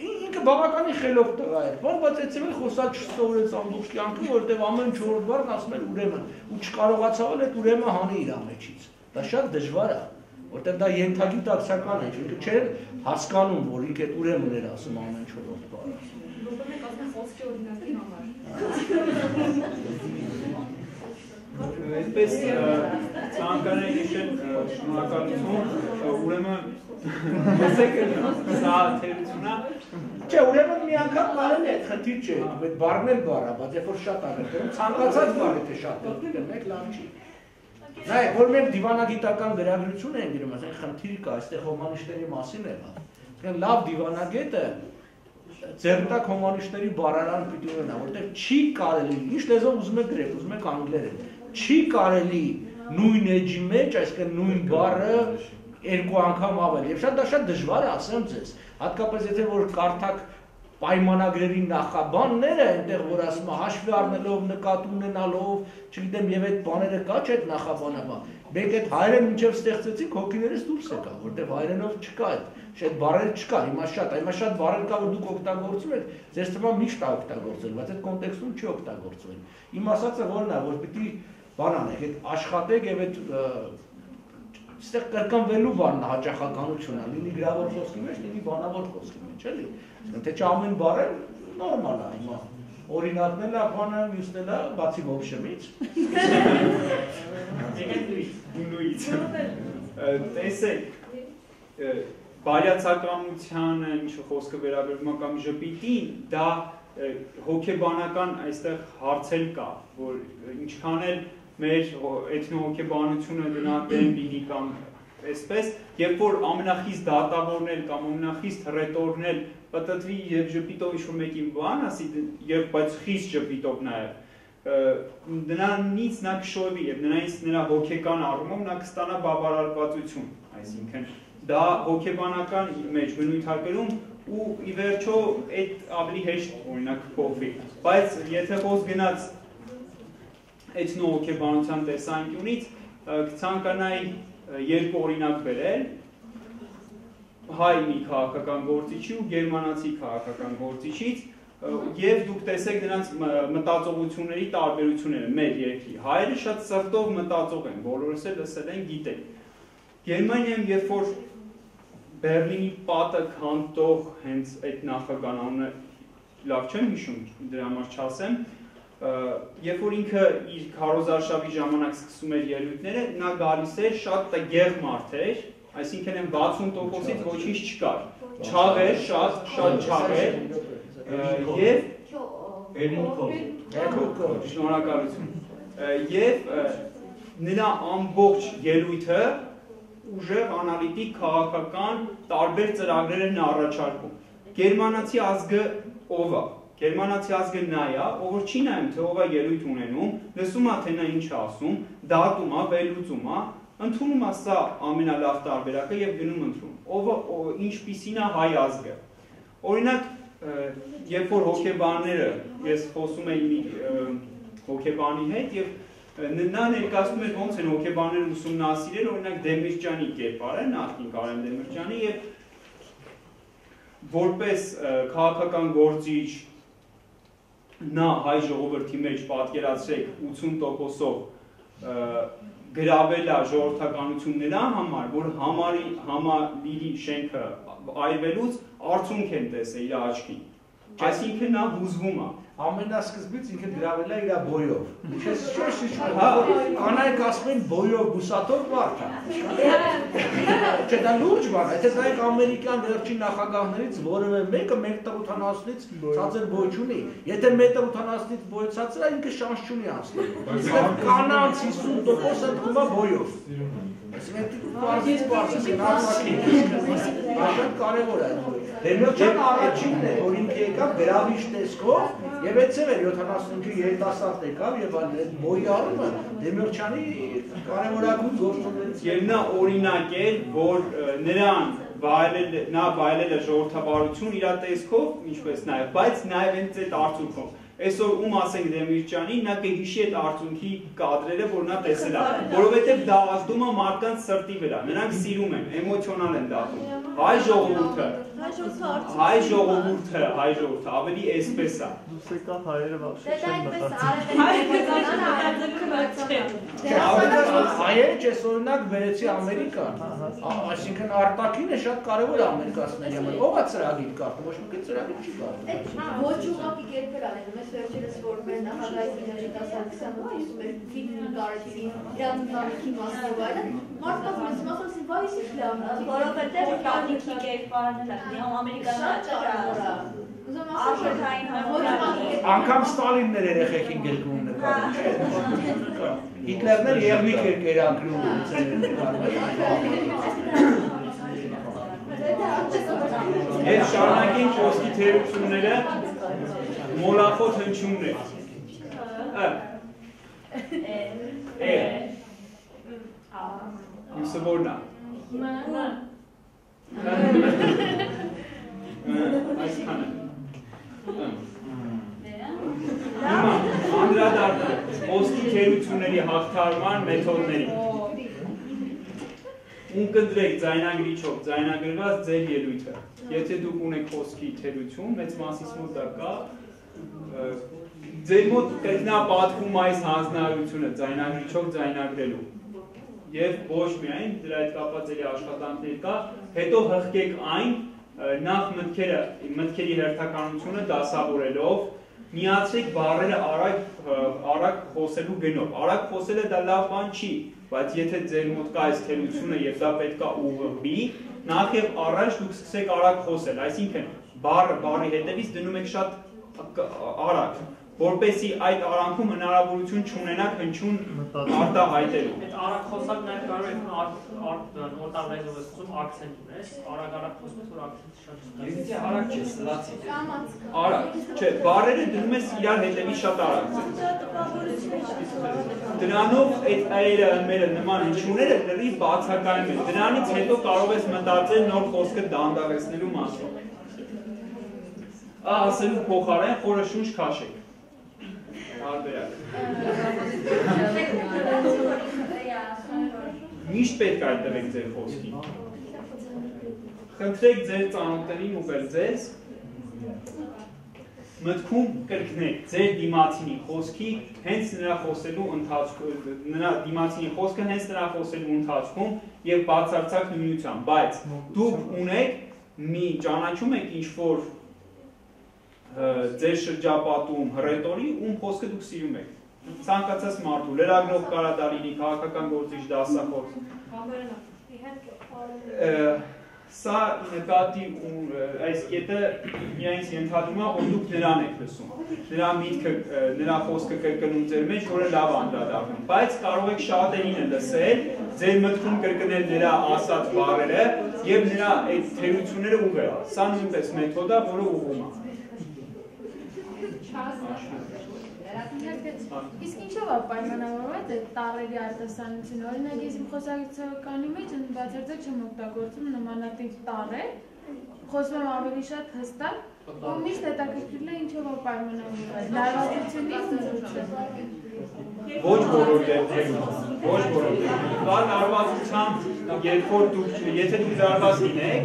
Ինքը բավականին խելոք տղա էր, բան բայց այդպես էլ խոսալ չսովորեց ամբողջ կյանքը, որովհետև ամեն 4-րդ բառն ասում էր ուրեմն, ու չկարողացավ էլ այդ ուրեմն հանի իր ամեջից։ Դա շատ դժվար է որտեղ դա ենթագիտակցական է, ինքը չէր հասկանում, որ ինքը այդ ուրեմն էր ասում ամեն չորրորդ բառը։ Ուրեմն ասում խոսքի օրինակի համար։ Այդպես ցանկանայի հիշել շնորհակալություն, ուրեմն ասեք սա թերությունա Չէ, ուրեմն մի անգամ կարելի է, խնդիր չէ, այդ բառն էլ բառ է, բայց երբ որ շատ աղետում, ցանկացած բառ եթե շատ դեպքում մեկ լավ չի։ Նայ, որ մենք դիվանագիտական վերագրություն ենք գրում, ասենք խնդիր կա, այստեղ հոմանիշների մասին է բա։ Այսինքն լավ դիվանագետը ձերտակ հոմանիշների բառարան պիտի ունենա, որտեղ չի կարելի, ինչ լեզվով ուզում եք գրեք, ուզում եք անգլերեն, չի կարելի նույն էջի մեջ, այսինքն նույն բառը երկու անգամ ավել։ Եվ շատ դա շատ դժվար է, ասեմ ձեզ։ Հատկապես եթե որ կարդակ պայմանագրերի նախաբանները, այնտեղ որ ասում է հաշվի առնելով, նկատի ունենալով, չգիտեմ, եւ այդ բաները կա չէ այդ նախաբանը, բա։ Մենք այդ հայերեն մինչև ստեղծեցինք հոգիներս դուրս եկա, որտեղ հայերենով չկա այդ, շատ բառեր չկա, հիմա շատ, հիմա շատ բառեր կա, որ դուք օգտագործում եք, ձեզ թվում միշտ օգտագործել, բայց այդ կոնտեքստում չի օգտագործվել։ Իմ ասածը որն է, որ պիտի բան անեք, այդ աշխատեք եւ այդ այստեղ կրկնվելու բանն հաճախականությունն է, լինի գրավոր խոսքի մեջ, լինի բանավոր խոսքի մեջ, էլի։ Թե չամեն բառը նորմալ է հիմա։ Օրինակն էլ է, բանը մյուսն է, բացի ողջամից։ Նույնից։ Տեսեք, բարյացականությանը, ինչ խոսքը վերաբերում է կամ ժպիտին, դա հոգեբանական այստեղ հարցել կա, որ ինչքան էլ մեր էթնոհոգեբանությունը գնա դեմ լինի կամ այսպես, երբ որ ամենախիստ դատավորներ կամ ամենախիստ հռետորներ պատտվի եւ ժպիտով ինչ-որ մեկին բան ասի եւ բայց խիստ ժպիտով նաեւ նրանից նա կշոյվի եւ նրանից նրա հոգեկան առումով նա կստանա բավարարվածություն այսինքն դա հոգեբանական մեջ բնույթարկելում ու ի վերջո այդ ավելի հեշտ օրինակ կփոխվի բայց եթե խոս գնաց էթնոհոգեբանության տեսանկյունից կցանկանայի երկու օրինակ բերել հայ մի քաղաքական գործիչի ու գերմանացի քաղաքական գործիչից եւ դուք տեսեք նրանց մտածողությունների տարբերությունները մեր երկրի հայերը շատ սրտով մտածող են բոլորս էլ լսել են գիտեն Գերմանիայում երբ որ Բերլինի պատը քանդող հենց այդ նախագահան անունը լավ չեմ հիշում դրա համար չասեմ երբ որ ինքը իր քարոզարշավի ժամանակ սկսում էր ելույթները, նա գալիս էր շատ տգեղ մարդ էր, այսինքն այն 60%-ից ոչինչ չկար։ Չաղ էր, շատ շատ չաղ էր։ Եվ շնորհակալություն։ Եվ նրա ամբողջ ելույթը ուժեղ անալիտիկ քաղաքական տարբեր ծրագրեր են առաջարկում։ Գերմանացի ազգը ով է Գերմանացի ազգը նա է, ով որ չի նայում թե ով է ելույթ ունենում, լսում է թե նա ինչ է ասում, դատում է, վերլուծում է, ընդունում է սա ամենալավ տարբերակը եւ գնում ընդունում։ Ով ինչպիսին է հայ ազգը։ Օրինակ, երբ որ հոկեբանները, ես խոսում եմ մի հոկեբանի հետ եւ նա ներկայացնում էր ոնց են հոկեբանները ուսումնասիրել, օրինակ Դեմիրճյանի կերպարը, նախին Կարեն Դեմիրճյանի եւ որպես քաղաքական գործիչ նա հայ ժողովրդի մեջ պատկերացրեք 80%-ով գրավել է ժողովրդականություն նրա համար, որ համարի համալիրի շենքը այրվելուց արցունք են տեսել իր աչքին։ Այսինքն նա հուզվում է ամենասկզբից ինքը գրավել է իր բոյով։ Ինչես չէ՞ շիշում։ Հա, կանայք ասում են բոյով բուսատոր վարդ է։ Չէ, դա լուրջ բան է։ Եթե նայեք ամերիկյան վերջին նախագահներից որևէ մեկը 1.80-ից ցածր բոյ չունի։ Եթե 1.80-ից բոյ ցածր է, ինքը շանս չունի անցնել։ Կանանց 50% ընդգում է բոյով։ Այսինքն կարևոր է։ Դեմիոջան առաջինն է, որ ինքը եկավ գրավիչ տեսքով եւ այդցեղ էր 75-ի երիտասարդ եկավ եւ այդ բոյի առումը Դեմիոջանի կարևորագույն գործոններից եւ նա օրինակ էր, որ նրան վայելել նա վայելել է ժողովրդավարություն իր տեսքով, ինչպես նաև, բայց նաև հենց այդ արդյունքով այսօր ում ասենք Դեմիրճանի, նա կհիշի այդ արդյունքի կադրերը, որ նա տեսել է, որովհետև դա ազդում է մարդկանց սրտի վրա։ Նրանք սիրում են, էմոցիոնալ են դառնում։ Հայ ժողովուրդը, հայ ժողովուրդը, հայ ժողովուրդը ավելի էսպես է։ Դուս եկա հայերը Դե վաղ շուտ Հայերը չես օրինակ վերեցի Ամերիկա։ Այսինքն արտաքինը շատ կարևոր է ամերիկացիների համար։ Ո՞վ է ծրագիր կարգում, ոչ մի ծրագիր չի կարգում։ Ոչ ուղղակի կերպեր անել, մեզ վերջերս որ մեր նախագահի Նարեկա Սարգսյանը ասում էր ֆիլմ կարելի իրան ընտանիքի մասին ու այլն, մարդկանց մեծ մասը ասին, վայ իսկ լավն է, որովհետև ընտանիքի կերպարն է, ամերիկան շատ կարևոր է։ Աշխարհային համոզմունք Անկամ Ստալինն էր երեխեքին գրկում նկարում։ Հիտլերն էլ եղնիկ էր կերակրում Եվ շարունակենք խոսքի թերությունները մոլախոտ հնչյուններ։ Ը։ Է։ Իմսը որն է։ Այսքանը։ Հիմա անդրադառնանք խոսքի թերությունների հաղթարման մեթոդներին։ Ունկնդրեք ձայնագրիչով ձայնագրված ձեր ելույթը։ Եթե դուք ունեք խոսքի թերություն, մեծ մասից մոտ դա կա, ձեր մոտ կրկնապատկում այս հանձնարարությունը ձայնագրիչով ձայնագրելու։ Եվ ոչ միայն դրա հետ կապված էլի աշխատանքներ կա, հետո հղկեք այն նախ մտքերը, մտքերի հերթականությունը դասավորելով, միացրեք բառերը արագ արագ խոսելու գնով։ Արագ խոսելը դա լավ բան չի, բայց եթե ձեր մոտ կա այս թերությունը եւ դա պետքա ուղղվի, նախ եւ առաջ դուք սկսեք արագ խոսել, այսինքն բառը բառի հետևից դնում եք շատ արագ որպեսի այդ արանքում հնարավորություն չունենաք հնչյուն արտահայտելու։ Այդ արագ խոսակ նաև կարող է նոտարվայզով ասում ակցենտ ունես, արագ-արագ խոսում որ ակցենտը շատ չկա։ Եթե արագ չես, լացի։ Արագ, չէ, բառերը դնում ես իրար հետևի շատ արագ։ Դրանով այդ այրը ընմերը նման հնչյունները լրի բացակայում են։ Դրանից հետո կարող ես մտածել նոր խոսքը դանդաղեցնելու մասով։ Ահա ասելու փոխարեն խորը շունչ քաշեք հարբերակ։ Միշտ պետք է այդտեղեք ձեր խոսքին։ Խնդրեք ձեր ծանոթներին ու վել ձեզ մտքում կրկնեք ձեր դիմացինի խոսքի հենց նրա խոսելու ընթացքում նրա դիմացինի խոսքը հենց նրա խոսելու ընթացքում եւ բացարձակ նույնությամբ, բայց դուք ունեք մի ճանաչում եք ինչ որ ձեր շրջապատում հռետորի ում խոսքը դուք սիրում եք ցանկացած մարդու լրագրող կարա դա լինի քաղաքական գործիչ դասախոս սա նկատի այս կետը միայն ենթադրում է որ դուք նրան եք լսում նրա միտքը նրա խոսքը կրկնում ձեր մեջ որը լավ անդրադառնում բայց կարող եք շատերին լսել ձեր մտքում կրկնել նրա ասած բառերը եւ նրա այդ թերությունները ուղղել սա նույնպես մեթոդ է որը ուղղում է Իսկ ինչով է պայմանավորվում այդ տարերի արտասանությունը։ Օրինակ ես իմ խոսակցականի մեջ բացարձակ չեմ օգտագործում նմանատիպ տարեր, խոսում եմ ավելի շատ հստակ, ու միշտ հետաքրքրել է ինչով է պայմանավորվում։ Լարվածությունից զրուցը։ Ոչ բոլոր դեպքերում, ոչ բոլոր դեպքերում։ Կա լարվածության, երբ որ դուք, եթե դուք լարված լինեք,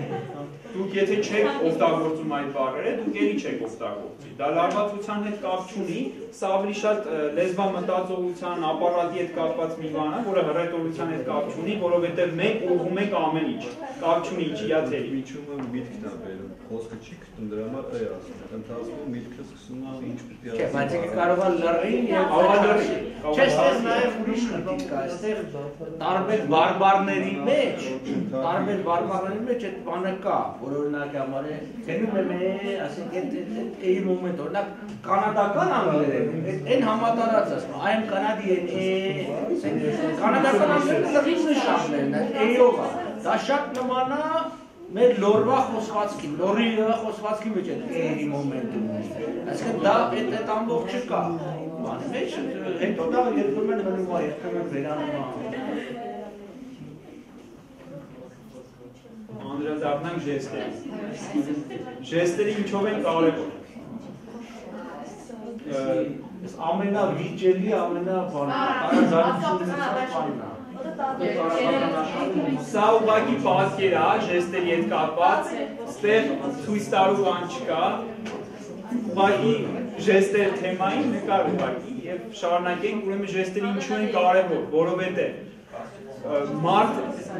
դուք եթե չեք օգտագործում այդ բառերը, դուք ելի չեք օգտագործի։ Դա լարվածության հետ կապ չունի, սա ավելի շատ լեզվամտածողության, ապարատի հետ կապված մի բան է, որը հռետորության հետ կապ չունի, որովհետև մենք ուղղում ենք ամեն ինչ։ Կապ չունի ձերի։ Միջումը միտքն է բերում, խոսքը չի գտնում, դրա համար է ասում, ընթացքում միտքը սկսում է ինչ պիտի ասի։ Չէ, բայց կարող է լռին եւ է լռի։ Չէ, այստեղ նաեւ ուրիշ խնդիր կա, այստեղ տարբեր բարբարների մեջ, տարբեր բարբարների մեջ այդ բանը կա, որ օրինակ համար է, գնում եմ է, ասենք այդ էի մոմենտ, օրինակ կանադական անգլերեն, այն համատարած ասում, I am Canadian, է, կանադական անգլերեն լրիվ նշաններն են, էյով է, դա շատ նման է մեր լորվա խոսվածքի, լորի խոսվածքի մեջ է էի մոմենտը ունի, այսինքն դա այդ այդ ամբողջը կա, բանի մեջ, հետո դա երբեմն հնում է, երբեմն վերանում է։ անդրադառնանք ժեստերին։ Ժեստերը ինչով են կարևոր։ Այս ամենավիճելի, ամենաբանը, տարաձայնությունն է։ Սա ուղղակի պատկեր է ժեստերի հետ կապված, ստեղ ցույց տալու բան չկա։ Ուղղակի ժեստեր թեմային նկար ուղղակի եւ շարունակենք ուրեմն ժեստերը ինչու են կարեւոր, որովհետեւ մարդ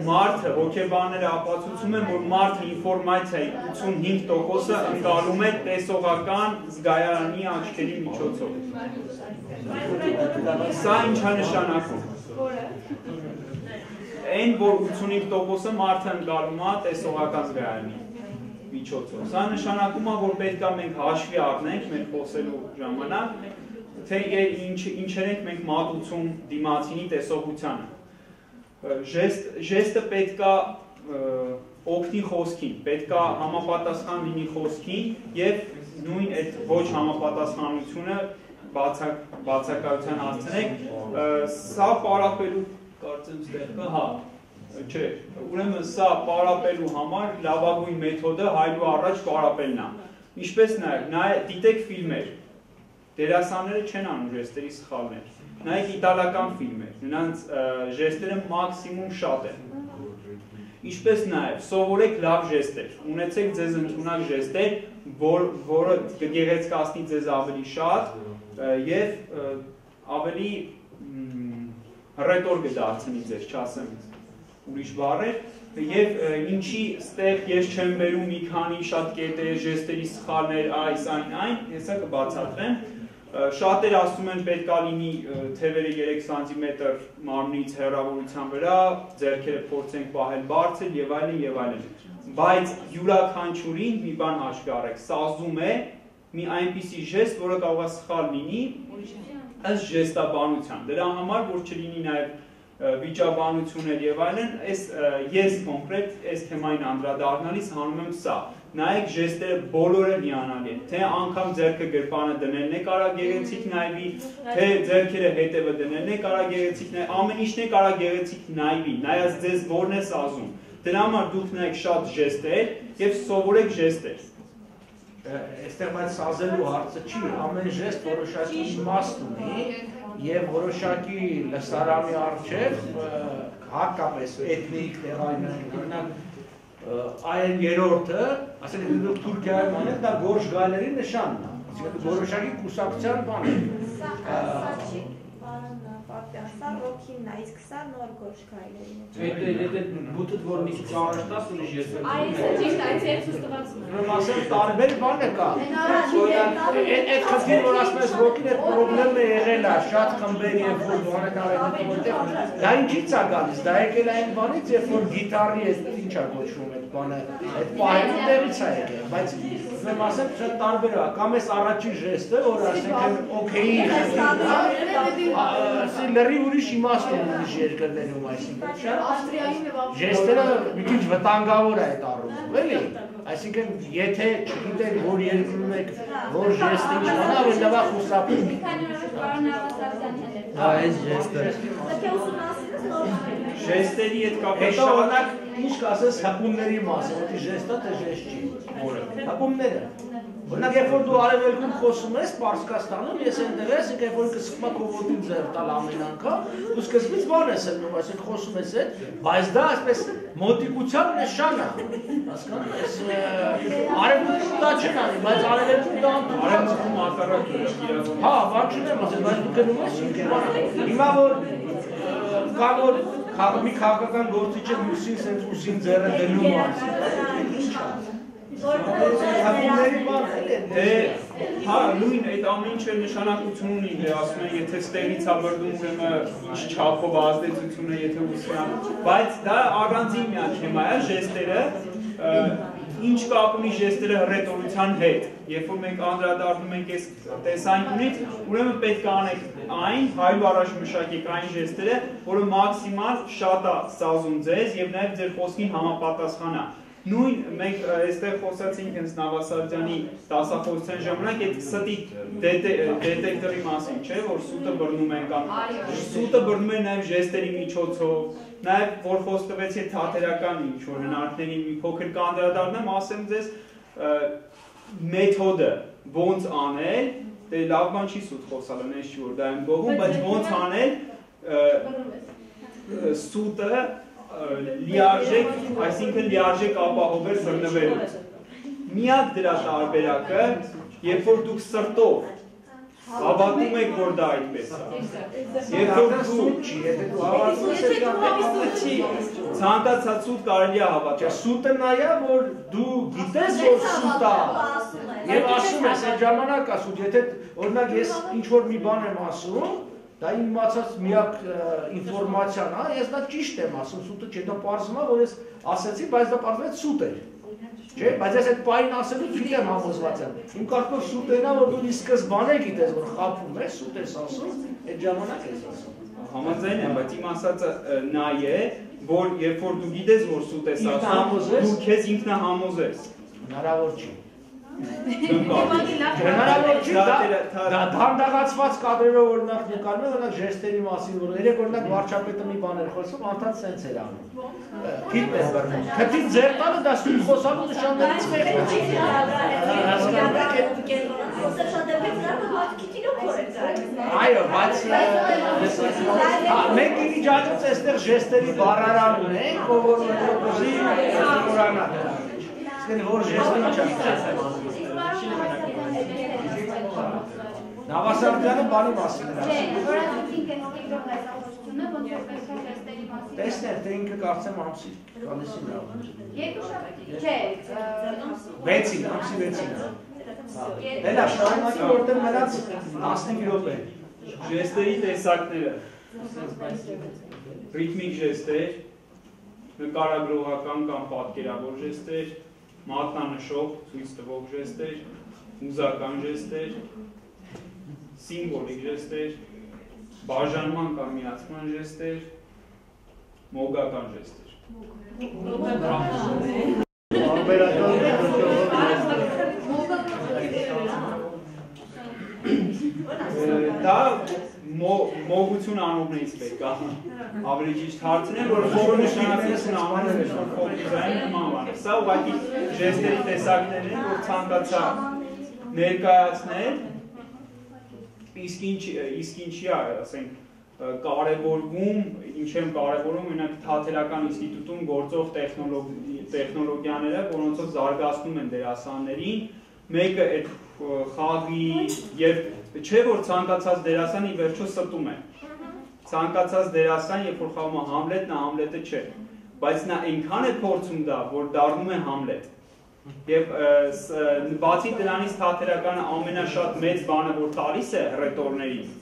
մարդը հոգեբանները ապացուցում են, որ մարդը ինֆորմացիայի 85%-ը ընկալում է տեսողական զգայարանի աչքերի միջոցով։ Սա ինչ է? Նշանակում։ Այն որ 85%-ը մարդը ընկալում է տեսողական զգայարանի միջոցով։ Սա նշանակում է, որ պետք է մենք հաշվի առնենք մեր խոսելու ժամանակ, թե ինչ ինչեր ենք մենք մատուցում դիմացինի տեսողությանը ժեստ ժեստը պետքա օգնի խոսքին, պետքա համապատասխան լինի խոսքին եւ նույն այդ ոչ համապատասխանությունը բացակ բացակայության հասցնեք սա պարապելու կարծեմ ստեղ կա հա չէ ուրեմն սա պարապելու համար լավագույն մեթոդը հայրու առաջ պարապելն է ինչպես նաեւ նա դիտեք ֆիլմեր դերասանները չեն անում ժեստերի սխալներ նայեք իտալական ֆիլմեր, նրանց ժեստերը մաքսիմում շատ են։ Ինչպես նաև սովորեք լավ ժեստեր, ունեցեք ձեզ ընդունակ ժեստեր, որ որը կգեղեցկացնի ձեզ ավելի շատ եւ ավելի ռետոր կդարձնի ձեզ, չասեմ ուրիշ բառեր եւ ինչի ստեղ ես չեմ վերում մի քանի շատ կետեր, ժեստերի սխալներ, այս այն այն, հեսա կբացատրեմ Շատեր ասում են պետքա լինի թևերը 3 սանտիմետր մարմնից հեռավորության վրա, ձեռքերը փորձենք պահել բարձր եւ այլն եւ այլն։ Բայց յուրաքանչյուրին մի բան հաշվի առեք, սազում է մի այնպիսի ժեստ, որը կարող է սխալ լինի ըստ ժեստաբանության։ Դրա համար որ չլինի նաեւ վիճաբանություններ եւ այլն, այս ես կոնկրետ այս թեմային անդրադառնալիս հանում եմ սա նայեք ժեստերը բոլորը հիանալի են։ Թե անգամ ձերքը գրպանը դնելն է կարա գեղեցիկ նայվի, թե ձերքերը հետևը դնելն է կարա գեղեցիկ նայվի, ամեն ինչն է կարա գեղեցիկ նայվի, նայած ձեզ որն է սազում։ Դրա համար դուք նայեք շատ ժեստեր եւ սովորեք ժեստեր։ Այստեղ բայց սազելու հարցը չի, ամեն ժեստ որոշակի իմաստ ունի եւ որոշակի լսարանի արժեվ հակապես էթնիկ տեղային օրինակ այն երրորդը, ասենք դուք Թուրքիայում անեք, դա գորշ գալերի նշանն է։ Այսինքն որոշակի կուսակցության բան է։ Սա սա չի սա ռոքինն է, իսկ սա նոր գորշ գալերին է։ Այդ այդ բութդ որ մի քիչ առաջ տաս ուրիշ ես։ Այս ճիշտ այս երբ սուստված։ Ուրեմն ասեմ տարբեր բան է կա։ Այդ խնդիր որ ասում ես ռոքին այդ խնդրեմը եղել է շատ խմբեր եւ որ բանականային որտեղ դա ինչից է գալիս։ Դա եկել այն բանից, երբ որ գիտարի է ինչ է կոչվում այդ բանը, այդ պահելու տեղից է եկել, բայց ուսում ասեմ շատ տարբեր է, կամ էս առաջին ժեստը, որ ասենք օքեյի ասի լրի ուրիշ իմաստ ունի ուրիշ երկրներում, այսինքն ժեստերը մի քիչ վտանգավոր է այդ առումով, էլի։ Այսինքն եթե չգիտեք որ երկրում եք որ ժեստը ինչ բանա, որ դա խուսափում։ Հա, այս ժեստը։ Ժեստերի հետ կապված օրինակ ինչ կասես հպումների մասին, դա ժեստա թե ժեստ չի։ Որը։ Հպումները։ Օրինակ երբ որ դու արևելքում խոսում ես Պարսկաստանում, ես այնտեղ ես, երբ որ կսկմա քո ոտին ձեռ տալ ամեն անգամ, դու սկզբից բան ես ելնում, այսինքն խոսում ես այդ, բայց դա այսպես մոտիկության նշան է։ Հասկանում ես, արևելքում դա չեն անի, բայց արևելքում դա արևելքում արտարակը իրավունք։ Հա, բան չունեմ ասել, բայց դու գնում ես ինչ բան։ Հիմա որ կա որ մի քաղաքական գործիչը մյուսին սենց ուսին ձեռը դնում է, Դե, հա, նույն այդ ամեն ինչը նշանակություն ունի, դե ասում են, եթե ստեղից է բրդում, ուրեմն ինչ չափով ազդեցություն է, եթե ուսման, բայց դա առանձին միակ թեմա է, ժեստերը, ինչ կապ ունի ժեստերը հռետորության հետ։ Երբ որ մենք անդրադառնում ենք այս տեսանկյունից, ուրեմն պետք է անենք այն, հայու առաջ մշակեք այն ժեստերը, որը մաքսիմալ շատ է սազում ձեզ եւ նաեւ ձեր խոսքին համապատասխան է նույն մենք այստեղ խոսացինք հենց Նավասարդյանի դասախոսության ժամանակ այդ ստի դետեկտորի մասին, չէ, որ սուտը բռնում են կամ սուտը բռնում են նաև ժեստերի միջոցով, նաև որ խոստվեցի թատերական ինչ որ հնարքների մի փոքր կանդրադառնամ, ասեմ ձեզ մեթոդը ոնց անել, դե լավ բան չի սուտ խոսալը, չի որ դա եմ գողում, բայց ոնց անել սուտը լիարժեք, այսինքն լիարժեք ապահովել բռնվելուց։ Միակ դրա տարբերակը, երբ որ դուք սրտով Հավատում եք, որ դա այդպես է։ Երբ որ դու չի, եթե դու հավատում ես, դա չի։ Ցանկացած սուտ կարելի է հավատալ։ Սուտը նա է, որ դու գիտես, որ սուտ է։ Եվ ասում ես, այդ ժամանակ ասում, եթե օրինակ ես ինչ որ մի բան եմ ասում, դա իմ իմացած միակ ինֆորմացիան է, ես դա ճիշտ եմ ասում, սուտը չէ, դա է, որ ես ասեցի, բայց դա պարզվեց սուտ էր։ Չէ, բայց ես այդ պայն ասելու գիտեմ համոզված եմ։ Իմ կարգով սուտենա, որ դու իսկ սկզբանե գիտես, որ խափում ես, սուտ ես ասում, այդ ժամանակ ես ասում։ Համաձայն եմ, բայց իմ ասածը նա է, որ երբ որ դու գիտես, որ սուտ ես ասում, դու քեզ ինքնահամոզես։ Հնարավոր չի։ Հնարավոր չի դա դանդաղացված կադրերով օրինակ նկարում են օրինակ ժեստերի մասին որ երեք օրինակ վարչապետը մի բաներ խոսում անդադ սենց էր անում քիթ է բռնում քթի ձեր տալը դա սուտ խոսալու նշաններից մեկն է այո բայց մենք իջացած այստեղ ժեստերի բառարան ունենք ով որ որպեսզի օրանա Իսկ որ ժեստի չա Նավասարդյանը բանի մասին էր ասում։ Չէ, ինքն է նորից այս ամուսնությունը, ոնց որ տեսնում տեստերի մասին։ Տեսներ, թե ինքը կարծեմ ամսի է լավ։ Երկու շաբաթ։ Չէ, 6-ին, ամսի 6-ին։ Էլա շարունակի, որտեղ նրանց 15 րոպե։ Ժեստերի տեսակները։ Ռիթմիկ ժեստեր, նկարագրողական կամ պատկերավոր ժեստեր, մատնանշող, ցույց տվող ժեստեր, մուզական ժեստեր, սիմվոլիկ ժեստեր, բաժանման կամ միացման ժեստեր, մոգական ժեստեր։ Դա մոգություն անողներից պետք է ավելի ճիշտ հարցնել, որ որը նշանակություն անողներ է, որ ֆոկուսային նման բան է։ Սա ուղղակի ժեստերի տեսակներն են, որ ցանկացա ներկայացնել իսկ ինչ իսկ ինչի է, ասենք, կարևորվում, ինչ եմ կարևորում մենակ թատերական ինստիտուտում գործող տեխնոլոգիաները, որոնցով զարգացնում են դերասաններին, մեկը այդ խաղի եւ չէ որ ցանկացած դերասան ի վերջո ստում է։ Ցանկացած դերասան, երբ որ խաղում է Համլետ, նա Համլետը չէ, բայց նա այնքան է փորձում դա, որ դառնում է Համլետ։ Եվ բացի դրանից թատերականը ամենաշատ մեծ բանը, որ տալիս է հռետորներին,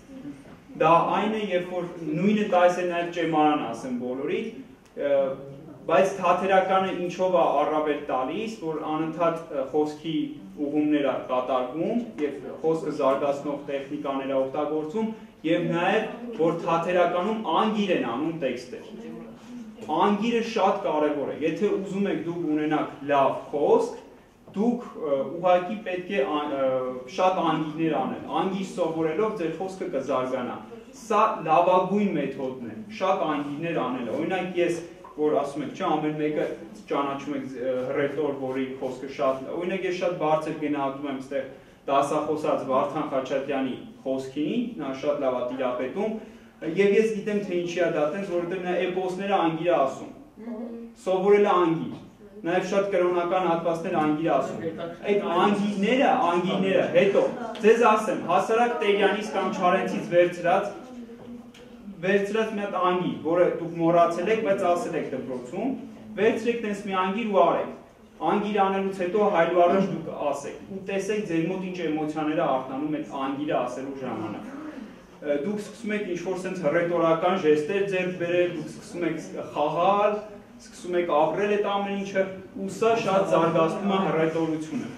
դա այն է, երբ որ նույնը տալիս է նաև ճեմարան ասեմ բոլորի, բայց թատերականը ինչով է առավել տալիս, որ անընդհատ խոսքի ուղումներ է կատարվում եւ խոսքը զարգացնող տեխնիկաներ է օգտագործում եւ նաեւ որ թատերականում անգիր են անում տեքստեր անգիրը շատ կարևոր է։ Եթե ուզում եք դուք ունենաք լավ խոսք, դուք ուղղակի պետք է շատ անգիրներ անել։ Անգիր սովորելով ձեր խոսքը կզարգանա։ Սա լավագույն մեթոդն է։ Շատ անգիրներ անելը։ Օրինակ ես որ ասում եք, չէ, ամեն մեկը ճանաչում եք հռետոր, որի խոսքը շատ, օրինակ ես շատ բարձր գնահատում եմ այստեղ դասախոսած Վարդան Խաչատյանի խոսքին, նա շատ լավ է տիրապետում, Եվ ես գիտեմ թե ինչի է դա տենց, որովհետև նա էպոսները անգիր է ասում։ Սովորել է անգիր։ Նաև շատ կրոնական հատվածներ անգիր ասում։ Այդ անգիրները, անգիրները, հետո ձեզ ասեմ, հասարակ Տերյանից կամ Չարենցից վերցրած վերցրած մի հատ անգիր, որը դուք մոռացել եք, բայց ասել եք դպրոցում, վերցրեք տենց մի անգիր ու արեք անգիր անելուց հետո հայլու առաջ դուք ասեք ու տեսեք ձեր մոտ ինչ էմոցիաներ է արթնանում այդ անգիրը ասելու ժամանակ դուք սկսում եք ինչ-որ sense հռետորական ժեստեր ձեռք բերել, դուք սկսում եք խաղալ, սկսում եք ապրել այդ ամեն ինչը, ու սա շատ զարգացնում է հռետորությունը։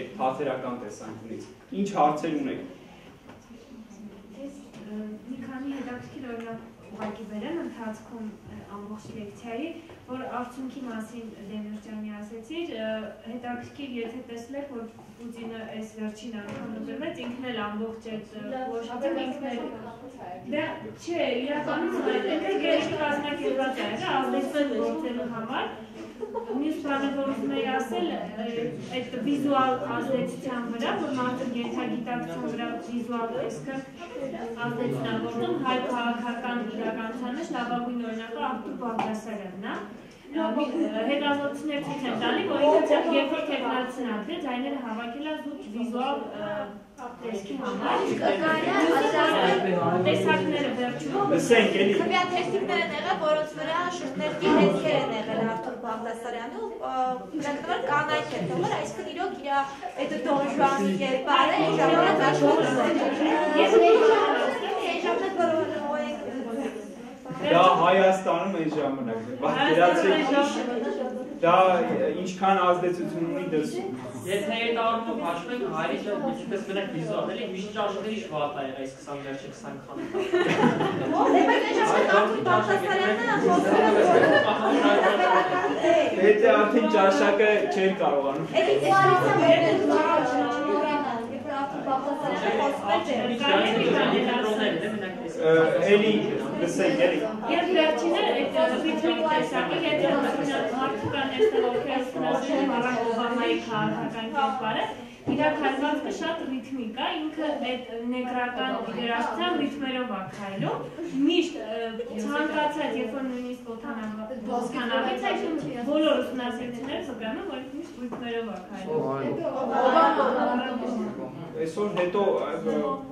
Այդ հաթերական տեսանկյունից։ Ինչ հարցեր ունեք։ մի քանի հետաքրքիր օրինակ ուղղակի բերեմ ընթացքում ամբողջ լեկցիայի, որ արդյունքի մասին Դեմիրճյանի ասեցիր, հետաքրքիր եթե տեսնեք, որ Պուտինը այս վերջին անգամ դրվեց, ինքն էլ ամբողջ այդ ոչինչ ինքն էլ Դա չէ, իրականում ինքը գերի կազմակերպված է, ազդեցել գործելու համար Մյուս բանը, որ ուզում եի ասել, այդ վիզուալ ազդեցության վրա, որ մարդը ենթագիտակցության վրա վիզուալ տեսքը ազդեցնավորում հայ քաղաքական իրականության մեջ լավագույն օրինակը Արտուր Բաղդասարյանն է հետազոտություններ ցույց են տալի, որ ինքը երբ որ տեխնացիան դե ձայները հավաքել է զուտ վիզուալ տեսքի համար։ Տեսակները վերջում։ Լսենք էլի։ Քվյա տեսիկներ են եղել, որոնց վրա շրտներկի հետքեր են եղել Արտուր Բաղդասարյանը բնականաբար կանայք են թողել, այսինքն իրոք իր այդ Դոն Ժուանի կերպարը ժամանակ աշխատում էր։ Ես այն ժամանակ որ Դա Հայաստանում այն ժամանակ է, բայց դրացի դա ինչքան ազդեցություն ունի դրսում։ Եթե այդ առումով հաշվենք, հայրիկը ինչպես մենակ վիզուալ էլի միշտ ճաշների շվատ է այս 20 վերջի 20 քանի։ Դե բայց այն ժամանակ Բաղդասարյանը Եթե արդեն ճաշակը չէր կարողանում։ Էլի լսենք էլի։ Եվ վերջինը այդ ռիթմիկ տեսակի եթե մարդկան տեսնել ովքեր սնասում Բարակ Օբամայի քաղաքական կերպարը, իր քայլվածքը շատ ռիթմիկ է, ինքը այդ նեգրական երաժշտության ռիթմերով է քայլում։ Միշտ ցանկացած, երբ որ նույնիսկ օթանավից այժմ բոլոր ուսումնասիրությունները զգանում, որ միշտ ռիթմերով է քայլում։ Այսօր հետո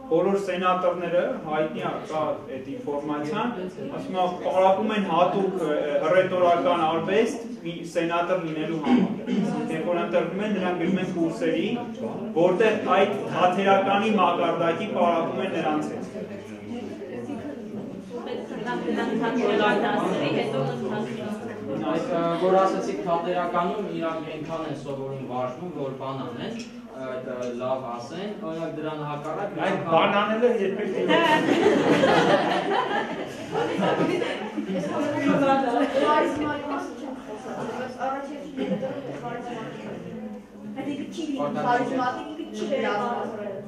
բոլոր սենատորները հայտնի կա այդ ինֆորմացիան, ասում են պարապում են հատուկ ռետորական արվեստ սենատոր լինելու համար։ Երբ որ ընտրվում են, նրանք գնում են կուրսերի, որտեղ այդ հաթերականի մակարդակի պարապում են նրանց հետ։ Այդ որ ասացիք թատերականում իրանք այնքան են սովորում վարժվում, որ բան անեն, այդ լավ ասեն, օրինակ դրան հակառակ Այդ բանանելը երբեք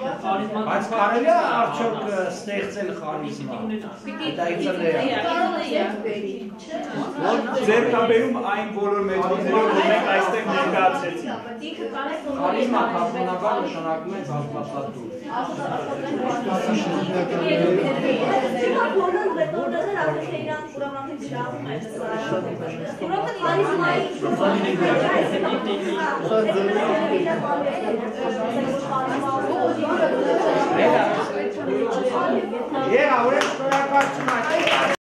Բայց կարելի է արդյոք ստեղծել խարիզմա։ Դա Ձերքաբերում այն բոլոր մեթոդներով, որ մենք այստեղ ներկայացրեցինք։ Խարիզմա կապոնական նշանակում է կազմածատու։ Բոլոր ռետորները արդեն իրան ուրեմն արդեն շահում են։ Ուրեմն խարիզմայի Yeah, we're going to